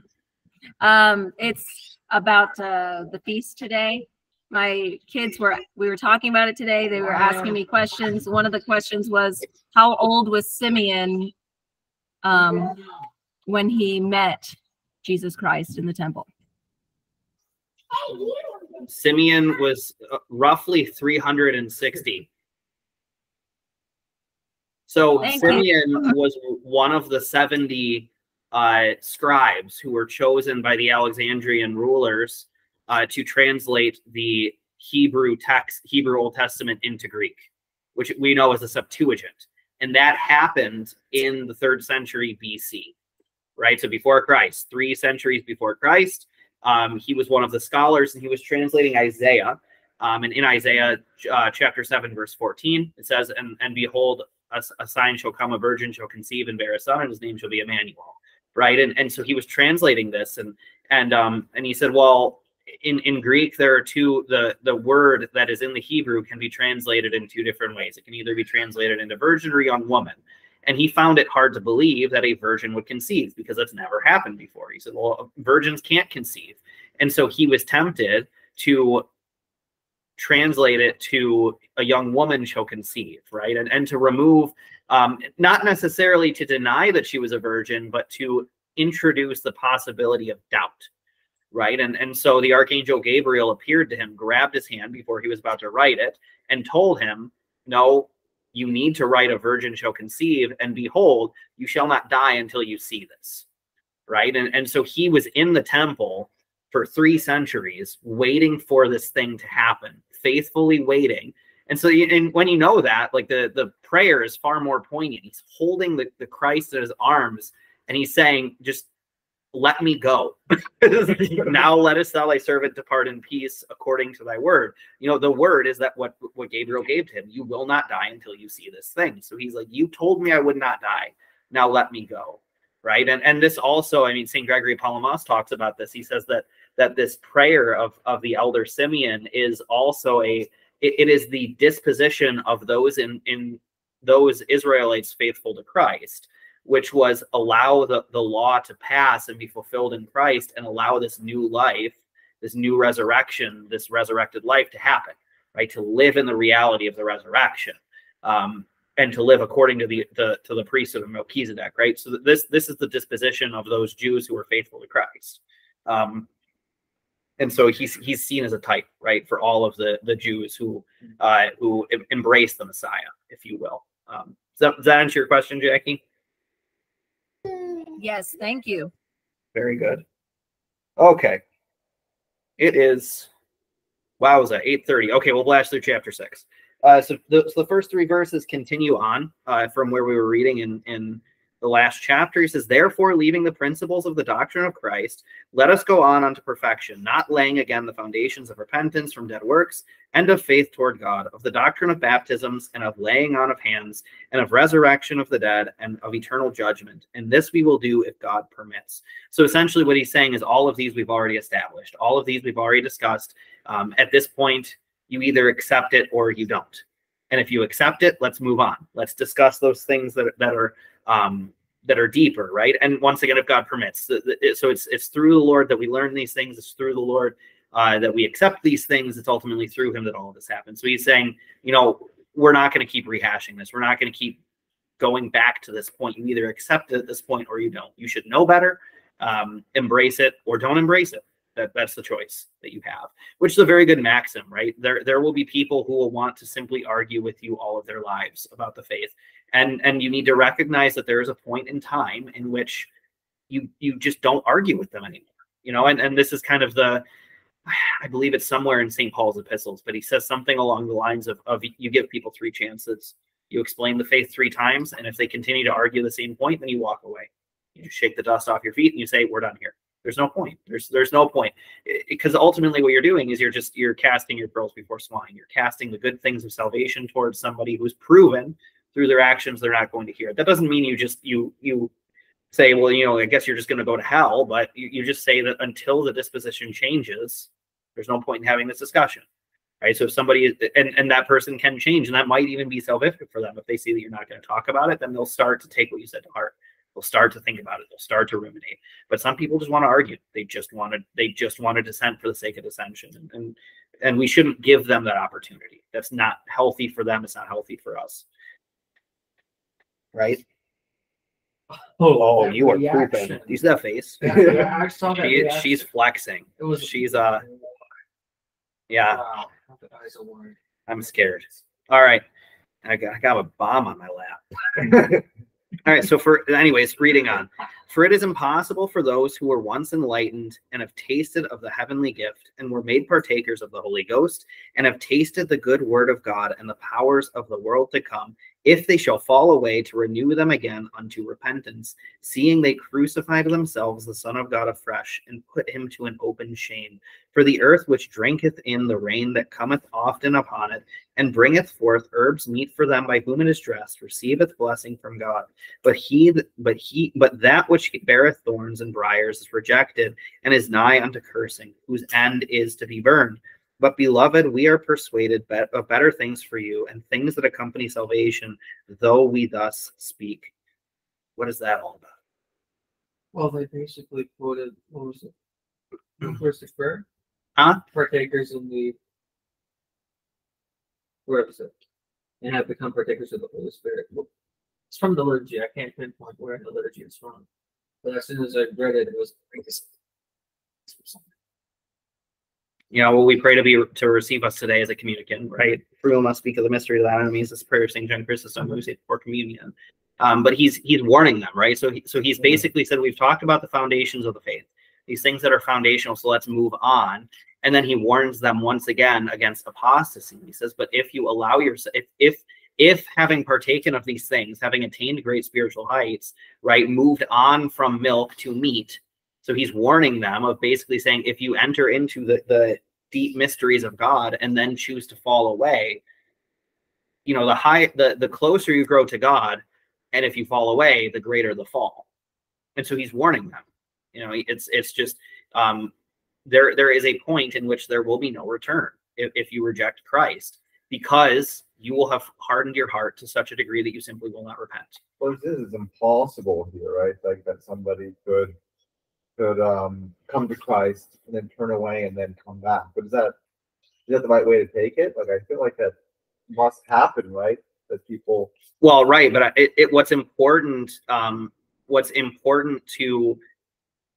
Um, it's about uh, the feast today. My kids were we were talking about it today. They were asking me questions. One of the questions was, "How old was Simeon um, when he met Jesus Christ in the temple?" Simeon was uh, roughly 360. So Thank you. Simeon was one of the 70 uh, scribes who were chosen by the Alexandrian rulers uh, to translate the Hebrew text, Hebrew Old Testament into Greek, which we know as the Septuagint. And that happened in the third century BC, right? So before Christ, three centuries before Christ. Um, he was one of the scholars and he was translating Isaiah. Um, and in Isaiah uh, chapter 7, verse 14, it says, And, and behold, a, a sign shall come, a virgin shall conceive and bear a son, and his name shall be Emmanuel. Right. And, and so he was translating this and and um and he said, Well, in, in Greek, there are two the the word that is in the Hebrew can be translated in two different ways. It can either be translated into virgin or young woman. And he found it hard to believe that a virgin would conceive because that's never happened before. He said, Well, virgins can't conceive. And so he was tempted to translate it to a young woman shall conceive, right? And and to remove um, not necessarily to deny that she was a virgin, but to introduce the possibility of doubt, right? And and so the archangel Gabriel appeared to him, grabbed his hand before he was about to write it, and told him, "No, you need to write a virgin shall conceive, and behold, you shall not die until you see this." Right? And and so he was in the temple for three centuries waiting for this thing to happen, faithfully waiting. And so, you, and when you know that, like the the prayer is far more poignant. He's holding the, the Christ in his arms, and he's saying, "Just let me go. (laughs) now lettest thou thy servant depart in peace according to thy word." You know, the word is that what what Gabriel gave to him. You will not die until you see this thing. So he's like, "You told me I would not die. Now let me go." right? And and this also, I mean, Saint Gregory Palamas talks about this. He says that that this prayer of of the elder Simeon is also a it, it is the disposition of those in in those Israelites faithful to Christ, which was allow the, the law to pass and be fulfilled in Christ and allow this new life, this new resurrection, this resurrected life to happen, right? To live in the reality of the resurrection. Um, and to live according to the, the to the priesthood of Melchizedek, right? So this this is the disposition of those Jews who are faithful to Christ, um, and so he's he's seen as a type, right, for all of the the Jews who uh, who embrace the Messiah, if you will. Um, does, that, does that answer your question, Jackie? Yes, thank you. Very good. Okay, it is. Wow, was that eight thirty? Okay, we'll blast through chapter six. Uh, so, the, so the first three verses continue on uh, from where we were reading in, in the last chapter. He says, Therefore, leaving the principles of the doctrine of Christ, let us go on unto perfection, not laying again the foundations of repentance from dead works and of faith toward God, of the doctrine of baptisms and of laying on of hands, and of resurrection of the dead and of eternal judgment. And this we will do if God permits. So essentially, what he's saying is all of these we've already established, all of these we've already discussed. Um, at this point, you either accept it or you don't. And if you accept it, let's move on. Let's discuss those things that, that are um, that are deeper, right? And once again, if God permits, so it's it's through the Lord that we learn these things. It's through the Lord uh, that we accept these things. It's ultimately through Him that all of this happens. So He's saying, you know, we're not going to keep rehashing this. We're not going to keep going back to this point. You either accept it at this point or you don't. You should know better, um, embrace it, or don't embrace it. That that's the choice that you have, which is a very good maxim, right? There there will be people who will want to simply argue with you all of their lives about the faith, and and you need to recognize that there is a point in time in which you you just don't argue with them anymore, you know. And and this is kind of the I believe it's somewhere in St. Paul's epistles, but he says something along the lines of, of you give people three chances. You explain the faith three times, and if they continue to argue the same point, then you walk away. You shake the dust off your feet and you say, We're done here. There's no point. There's there's no point because ultimately what you're doing is you're just you're casting your pearls before swine. You're casting the good things of salvation towards somebody who's proven through their actions they're not going to hear. it That doesn't mean you just you you say, well, you know, I guess you're just going to go to hell, but you, you just say that until the disposition changes, there's no point in having this discussion. Right. So if somebody is and, and that person can change, and that might even be salvific for them. If they see that you're not going to talk about it, then they'll start to take what you said to heart. They'll start to think about it. They'll start to ruminate. But some people just want to argue. They just wanted they just want to dissent for the sake of dissension, and, and and we shouldn't give them that opportunity. That's not healthy for them. It's not healthy for us. Right? Oh, oh you are reaction. pooping. You see that face? Yeah, yeah, I saw that. She, reaction. she's flexing. It was. She's uh yeah. Wow. The eyes are worried. I'm scared. All right. I got, I got a bomb on my lap. (laughs) All right. So for anyways, reading on. For it is impossible for those who were once enlightened and have tasted of the heavenly gift and were made partakers of the Holy Ghost and have tasted the good word of God and the powers of the world to come, if they shall fall away, to renew them again unto repentance, seeing they crucify to themselves the Son of God afresh and put him to an open shame. For the earth which drinketh in the rain that cometh often upon it, and bringeth forth herbs meet for them by whom it is dressed, receiveth blessing from God. But he, but he, but that which beareth thorns and briars is rejected, and is nigh unto cursing, whose end is to be burned. But beloved, we are persuaded of better things for you and things that accompany salvation, though we thus speak. What is that all about? Well, they basically quoted what was it? (clears throat) The prayer? Huh? Partakers in the where is it? And have become partakers of the Holy Spirit. It's from the liturgy. I can't pinpoint where in the liturgy it's from. But as soon as I read it, it was You know, well, we pray to be to receive us today as a communicant, right? We will speak of the mystery of that enemies. This prayer of Saint John Chrysostom, who said for communion. Um, but he's he's warning them, right? So he, so he's basically said we've talked about the foundations of the faith, these things that are foundational. So let's move on. And then he warns them once again against apostasy. He says, "But if you allow yourself, if if if having partaken of these things, having attained great spiritual heights, right, moved on from milk to meat." So he's warning them of basically saying, if you enter into the the deep mysteries of God and then choose to fall away, you know, the high the the closer you grow to God, and if you fall away, the greater the fall. and so he's warning them. You know, it's it's just um, there there is a point in which there will be no return if, if you reject Christ because you will have hardened your heart to such a degree that you simply will not repent. Well, this is impossible here, right? Like that somebody could could um come to Christ and then turn away and then come back. But is that is that the right way to take it? Like I feel like that must happen, right? That people Well, right, but it, it what's important um what's important to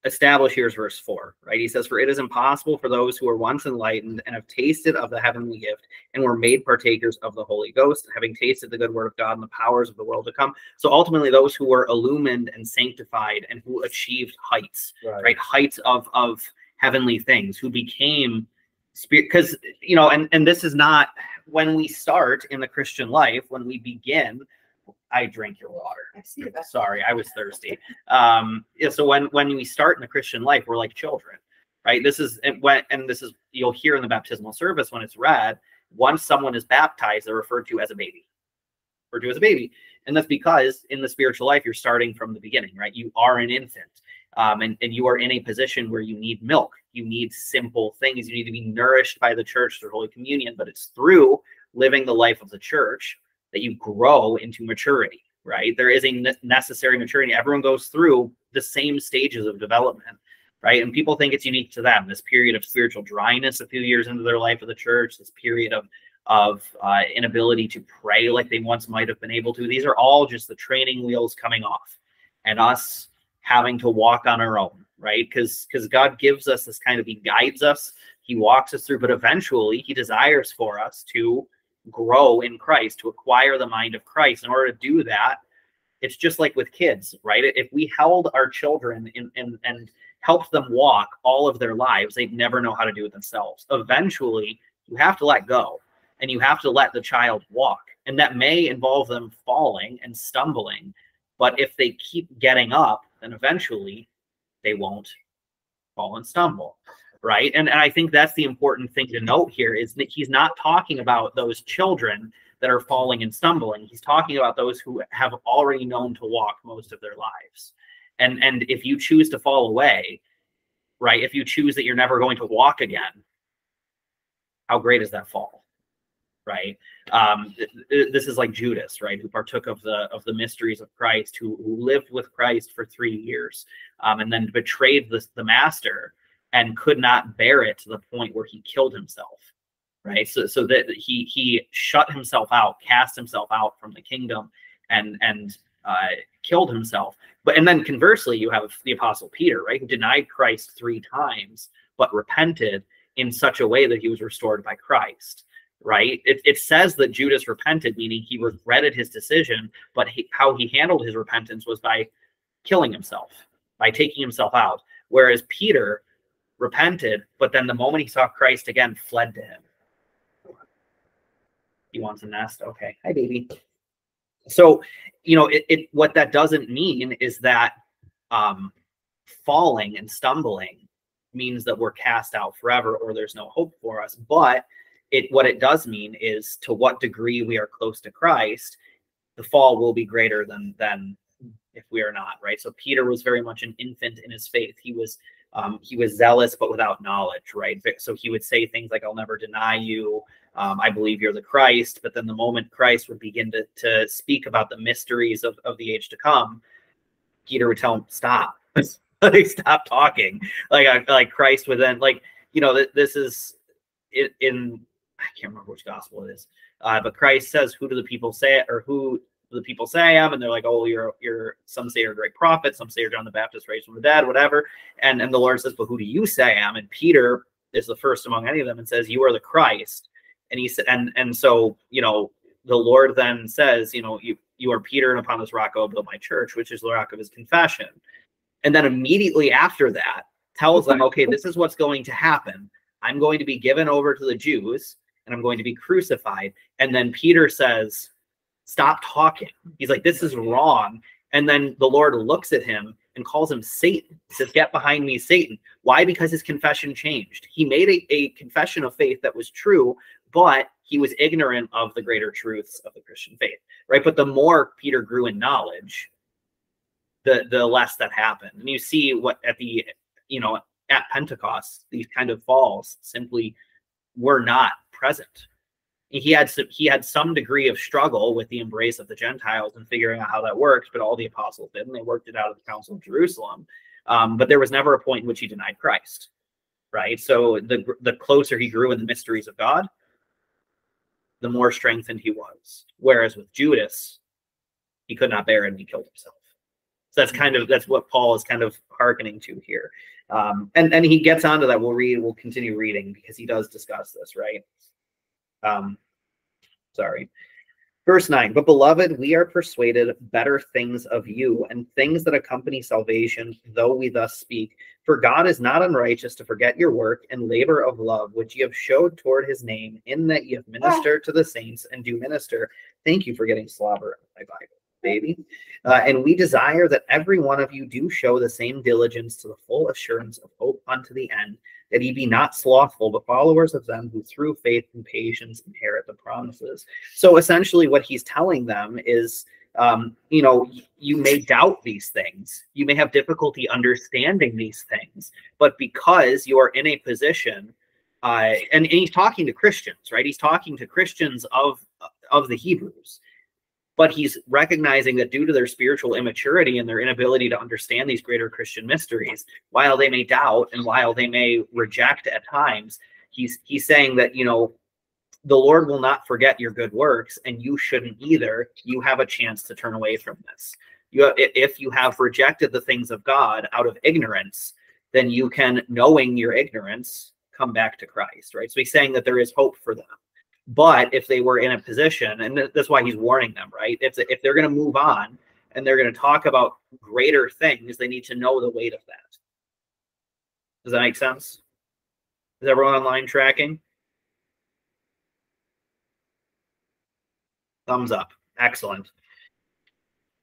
establish here is verse 4, right? He says, For it is impossible for those who were once enlightened and have tasted of the heavenly gift and were made partakers of the Holy Ghost, having tasted the good word of God and the powers of the world to come. So ultimately, those who were illumined and sanctified and who achieved heights, right, right? Heights of of heavenly things, who became spirit because you know, and and this is not when we start in the Christian life, when we begin. I drank your water. I see that. Sorry, I was thirsty. Um, yeah, so when when we start in the Christian life, we're like children, right? This is and when and this is you'll hear in the baptismal service when it's read. Once someone is baptized, they're referred to as a baby, referred to as a baby, and that's because in the spiritual life you're starting from the beginning, right? You are an infant, um, and and you are in a position where you need milk. You need simple things. You need to be nourished by the church through Holy Communion, but it's through living the life of the church that you grow into maturity, right? There is a necessary maturity. Everyone goes through the same stages of development, right? And people think it's unique to them. This period of spiritual dryness a few years into their life of the church, this period of of uh, inability to pray like they once might have been able to. These are all just the training wheels coming off, and us having to walk on our own, right? Because because God gives us this kind of He guides us, He walks us through, but eventually He desires for us to grow in Christ, to acquire the mind of Christ. In order to do that, it's just like with kids, right? If we held our children in, in, and helped them walk all of their lives, they'd never know how to do it themselves. Eventually, you have to let go and you have to let the child walk. And that may involve them falling and stumbling. But if they keep getting up, then eventually they won't fall and stumble right? And, and i think that's the important thing to note here is that he's not talking about those children that are falling and stumbling. He's talking about those who have already known to walk most of their lives. And and if you choose to fall away right if you choose that you're never going to walk again how great is that fall right? Um th- th- this is like judas right who partook of the of the mysteries of christ who, who lived with christ for three years um, and then betrayed the, the master and could not bear it to the point where he killed himself right? So so that he he shut himself out cast himself out from the kingdom and and uh, killed himself. But and then conversely you have the apostle peter right who denied christ three times but repented in such a way that he was restored by christ right? It, it says that judas repented meaning he regretted his decision but he, how he handled his repentance was by killing himself by taking himself out. Whereas peter repented, but then the moment he saw Christ again, fled to him. He wants a nest. Okay. Hi, baby. So, you know, it, it what that doesn't mean is that um falling and stumbling means that we're cast out forever or there's no hope for us. But it what it does mean is to what degree we are close to Christ, the fall will be greater than than if we are not, right? So Peter was very much an infant in his faith. He was um, he was zealous but without knowledge, right? So he would say things like, "I'll never deny you." Um, I believe you're the Christ. But then the moment Christ would begin to, to speak about the mysteries of, of the age to come, Peter would tell him, "Stop, (laughs) like stop talking." Like I- like Christ would then like you know th- this is in, in I can't remember which gospel it is, uh, but Christ says, "Who do the people say it or who the people say I am, and they're like, "Oh, you're you're." Some say you're a great prophet. Some say you're John the Baptist raised from the dead, whatever. And and the Lord says, "But who do you say I am?" And Peter is the first among any of them, and says, "You are the Christ." And he said, and and so you know, the Lord then says, you know, you you are Peter, and upon this rock I will build my church, which is the rock of his confession. And then immediately after that, tells them, "Okay, this is what's going to happen. I'm going to be given over to the Jews, and I'm going to be crucified." And then Peter says stop talking. He's like, this is wrong. And then the Lord looks at him and calls him Satan. He says, Get behind me, Satan. Why? Because his confession changed. He made a, a confession of faith that was true, but he was ignorant of the greater truths of the Christian faith, right? But the more Peter grew in knowledge, the the less that happened. And you see what at the you know at Pentecost, these kind of falls simply were not present. He had some, he had some degree of struggle with the embrace of the Gentiles and figuring out how that works, but all the apostles did, and they worked it out of the Council of Jerusalem. Um, but there was never a point in which he denied Christ, right? So the the closer he grew in the mysteries of God, the more strengthened he was. Whereas with Judas, he could not bear it and he killed himself. So that's kind of that's what Paul is kind of hearkening to here. Um, and and he gets onto that. We'll read. We'll continue reading because he does discuss this, right? Um, sorry. Verse 9, but beloved, we are persuaded better things of you and things that accompany salvation, though we thus speak. For God is not unrighteous to forget your work and labor of love, which ye have showed toward his name, in that ye have ministered to the saints and do minister. Thank you for getting slobber my Bible baby. Uh, and we desire that every one of you do show the same diligence to the full assurance of hope unto the end, that ye be not slothful, but followers of them who through faith and patience inherit the promises. So essentially, what he's telling them is. Um, you know, you may doubt these things. You may have difficulty understanding these things, but because you are in a position, uh, and, and he's talking to Christians, right? He's talking to Christians of of the Hebrews but he's recognizing that due to their spiritual immaturity and their inability to understand these greater Christian mysteries, while they may doubt and while they may reject at times, he's he's saying that you know the Lord will not forget your good works, and you shouldn't either. You have a chance to turn away from this. You have, if you have rejected the things of God out of ignorance, then you can, knowing your ignorance, come back to Christ. Right. So he's saying that there is hope for them. But if they were in a position, and that's why he's warning them, right? If, if they're going to move on and they're going to talk about greater things, they need to know the weight of that. Does that make sense? Is everyone online tracking? Thumbs up. Excellent.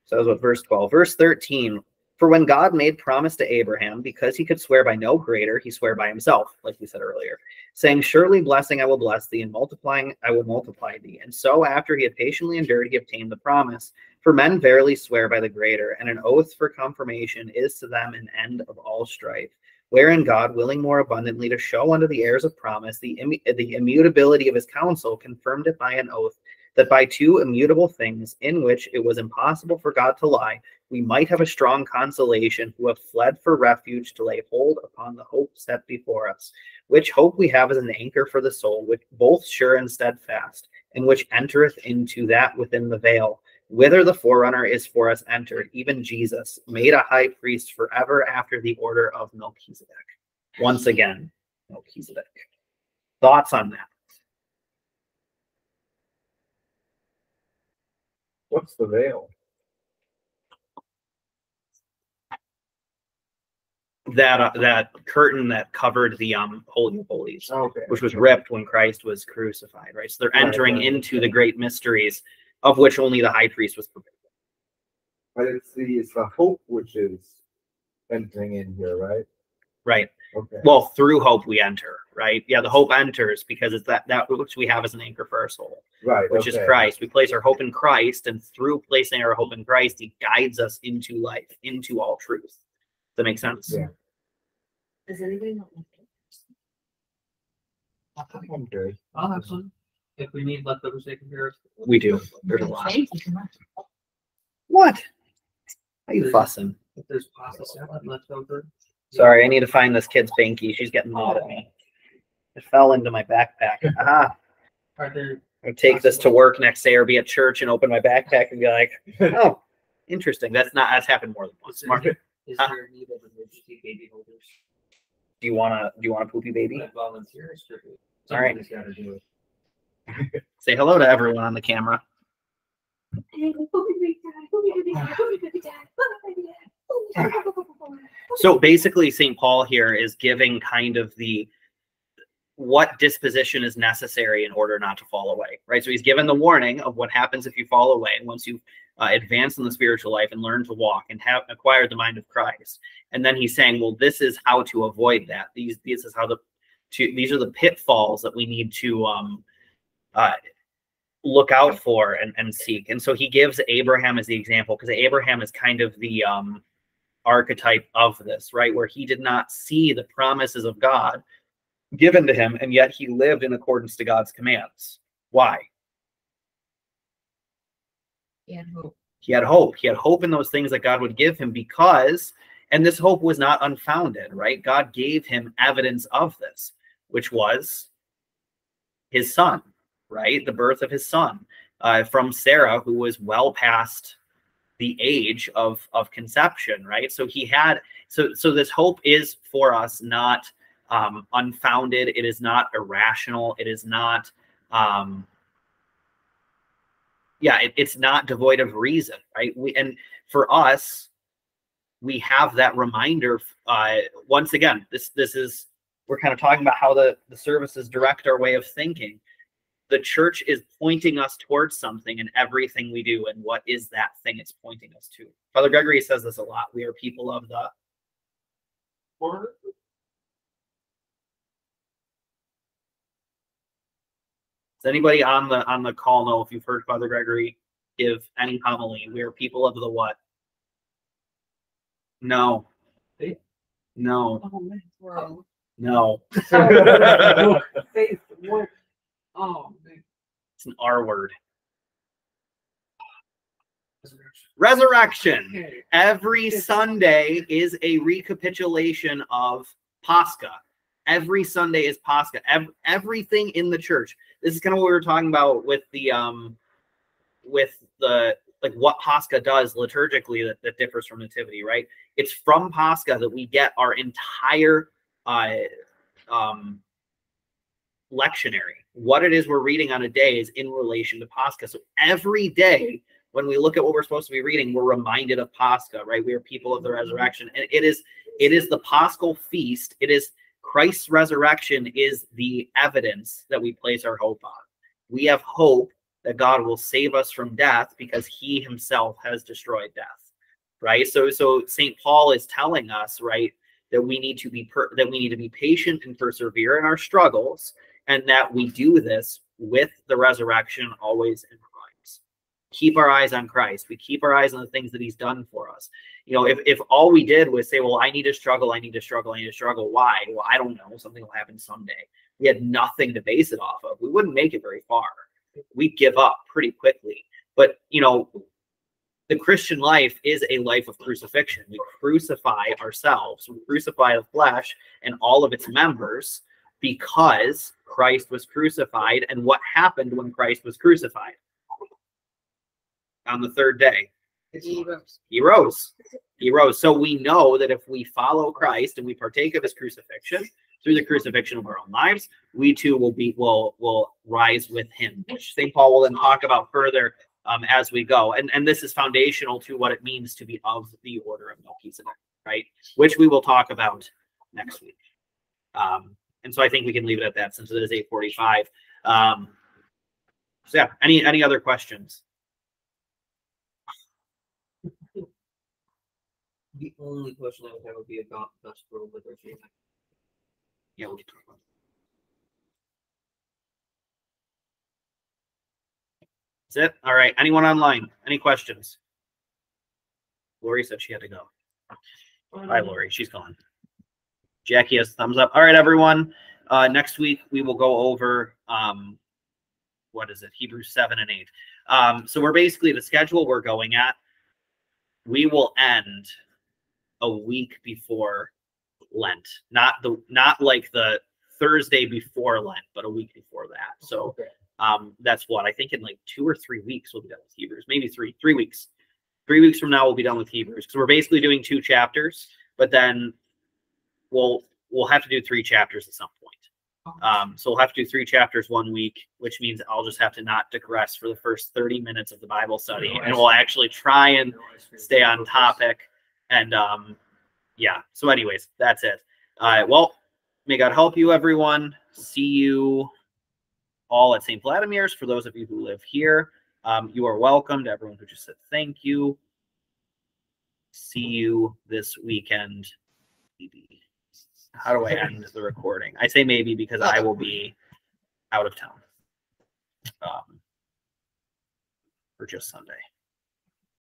So that was what verse 12. Verse 13 for when God made promise to Abraham, because he could swear by no greater, he swore by himself, like we said earlier, saying, Surely blessing I will bless thee, and multiplying I will multiply thee. And so after he had patiently endured, he obtained the promise. For men verily swear by the greater, and an oath for confirmation is to them an end of all strife. Wherein God, willing more abundantly to show unto the heirs of promise the, Im- the immutability of his counsel, confirmed it by an oath that by two immutable things in which it was impossible for God to lie, we might have a strong consolation who have fled for refuge to lay hold upon the hope set before us, which hope we have as an anchor for the soul, which both sure and steadfast, and which entereth into that within the veil, whither the forerunner is for us entered, even Jesus, made a high priest forever after the order of Melchizedek. Once again, Melchizedek. Thoughts on that? What's the veil? That uh, that curtain that covered the um holy of holies, Okay. which was ripped when Christ was crucified. Right, so they're Right, entering right, into the great mysteries of which only the high priest was forbidden. But it's the it's the hope which is entering in here, right? Right. Okay. Well, through hope we enter. Right. Yeah, the hope enters because it's that that which we have as an anchor for our soul. right. which is. Christ. We place our hope in Christ, and through placing our hope in Christ, He guides us into life, into all truth. Does that make sense? Yeah. Does anybody know? I'm good. I'll have some. If we need leftovers, they can hear us. We do. There's a lot. Thank you so much. What? Are you fussing? If there's pasta salad left over. Sorry, I need to find this kid's binky. She's getting mad at me. It fell into my backpack. (laughs) Aha. Are there, I take this to work next day or be at church and open my backpack and be like, (laughs) oh, interesting. That's not that's happened more than once. Mark, do is Huh? there a need of emergency baby holders? you wanna do you want a poopy baby? That volunteers to do it. All right. Somebody's gotta do it. Say hello to everyone on the camera. (laughs) So basically, St. Paul here is giving kind of the what disposition is necessary in order not to fall away, right? So he's given the warning of what happens if you fall away. And once you've uh, advanced in the spiritual life and learn to walk and have acquired the mind of Christ, and then he's saying, well, this is how to avoid that. These, this is how the, to, these are the pitfalls that we need to um, uh, look out for and, and seek. And so he gives Abraham as the example because Abraham is kind of the um, archetype of this, right? Where he did not see the promises of God given to him, and yet he lived in accordance to God's commands. Why? He had hope. He had hope. He had hope in those things that God would give him because, and this hope was not unfounded, right? God gave him evidence of this, which was his son, right? The birth of his son uh, from Sarah, who was well past the age of of conception, right? So he had so so this hope is for us not um, unfounded. It is not irrational. It is not um, yeah, it, it's not devoid of reason, right? We and for us, we have that reminder. Uh, once again, this this is we're kind of talking about how the the services direct our way of thinking. The church is pointing us towards something in everything we do, and what is that thing it's pointing us to? Father Gregory says this a lot. We are people of the Does anybody on the on the call know if you've heard Father Gregory give any homily? We are people of the what? No. No. Oh, oh, no. (laughs) Faith, (laughs) what? Oh, man. It's an R word. Resurrection. Okay. Every Sunday is a recapitulation of Pascha. Every Sunday is Pascha. Ev- everything in the church. This is kind of what we were talking about with the um with the like what Pascha does liturgically that, that differs from Nativity, right? It's from Pascha that we get our entire uh um lectionary. What it is we're reading on a day is in relation to Pascha. So every day when we look at what we're supposed to be reading, we're reminded of Pascha, right? We are people of the mm-hmm. resurrection. And it is it is the Paschal feast. It is Christ's resurrection is the evidence that we place our hope on. We have hope that God will save us from death because he himself has destroyed death. Right? So so St. Paul is telling us, right, that we need to be per- that we need to be patient and persevere in our struggles and that we do this with the resurrection always in Christ. Keep our eyes on Christ. We keep our eyes on the things that he's done for us you know, if, if all we did was say, well, I need to struggle, I need to struggle, I need to struggle, why? Well, I don't know. Something will happen someday. We had nothing to base it off of. We wouldn't make it very far. We'd give up pretty quickly. But, you know, the Christian life is a life of crucifixion. We crucify ourselves, we crucify the flesh and all of its members because Christ was crucified. And what happened when Christ was crucified? On the third day, He rose. he rose. He rose. So we know that if we follow Christ and we partake of his crucifixion through the crucifixion of our own lives, we too will be will will rise with him, which St. Paul will then talk about further um, as we go. And and this is foundational to what it means to be of the order of Melchizedek, right? Which we will talk about next week. Um, and so I think we can leave it at that since it is 845. Um, so yeah, any any other questions? The only question I would have would be about pastoral liturgy. Yeah, we can talk about That's it. All right. Anyone online? Any questions? Lori said she had to go. Bye, Lori. She's gone. Jackie has thumbs up. All right, everyone. Uh, next week we will go over um, what is it? Hebrews seven and eight. Um, so we're basically the schedule we're going at. We will end a week before Lent, not the not like the Thursday before Lent, but a week before that. So um, that's what I think in like two or three weeks we'll be done with Hebrews. Maybe three, three weeks. Three weeks from now we'll be done with Hebrews because we're basically doing two chapters, but then we'll we'll have to do three chapters at some point. Um, so we'll have to do three chapters one week, which means I'll just have to not digress for the first 30 minutes of the Bible study, No, and we'll actually try and stay on topic. And um, yeah. So, anyways, that's it. All right. Well, may God help you, everyone. See you all at St. Vladimir's. For those of you who live here, um, you are welcome. To everyone who just said thank you. See you this weekend. How do I end the recording? I say maybe because I will be out of town um, for just Sunday.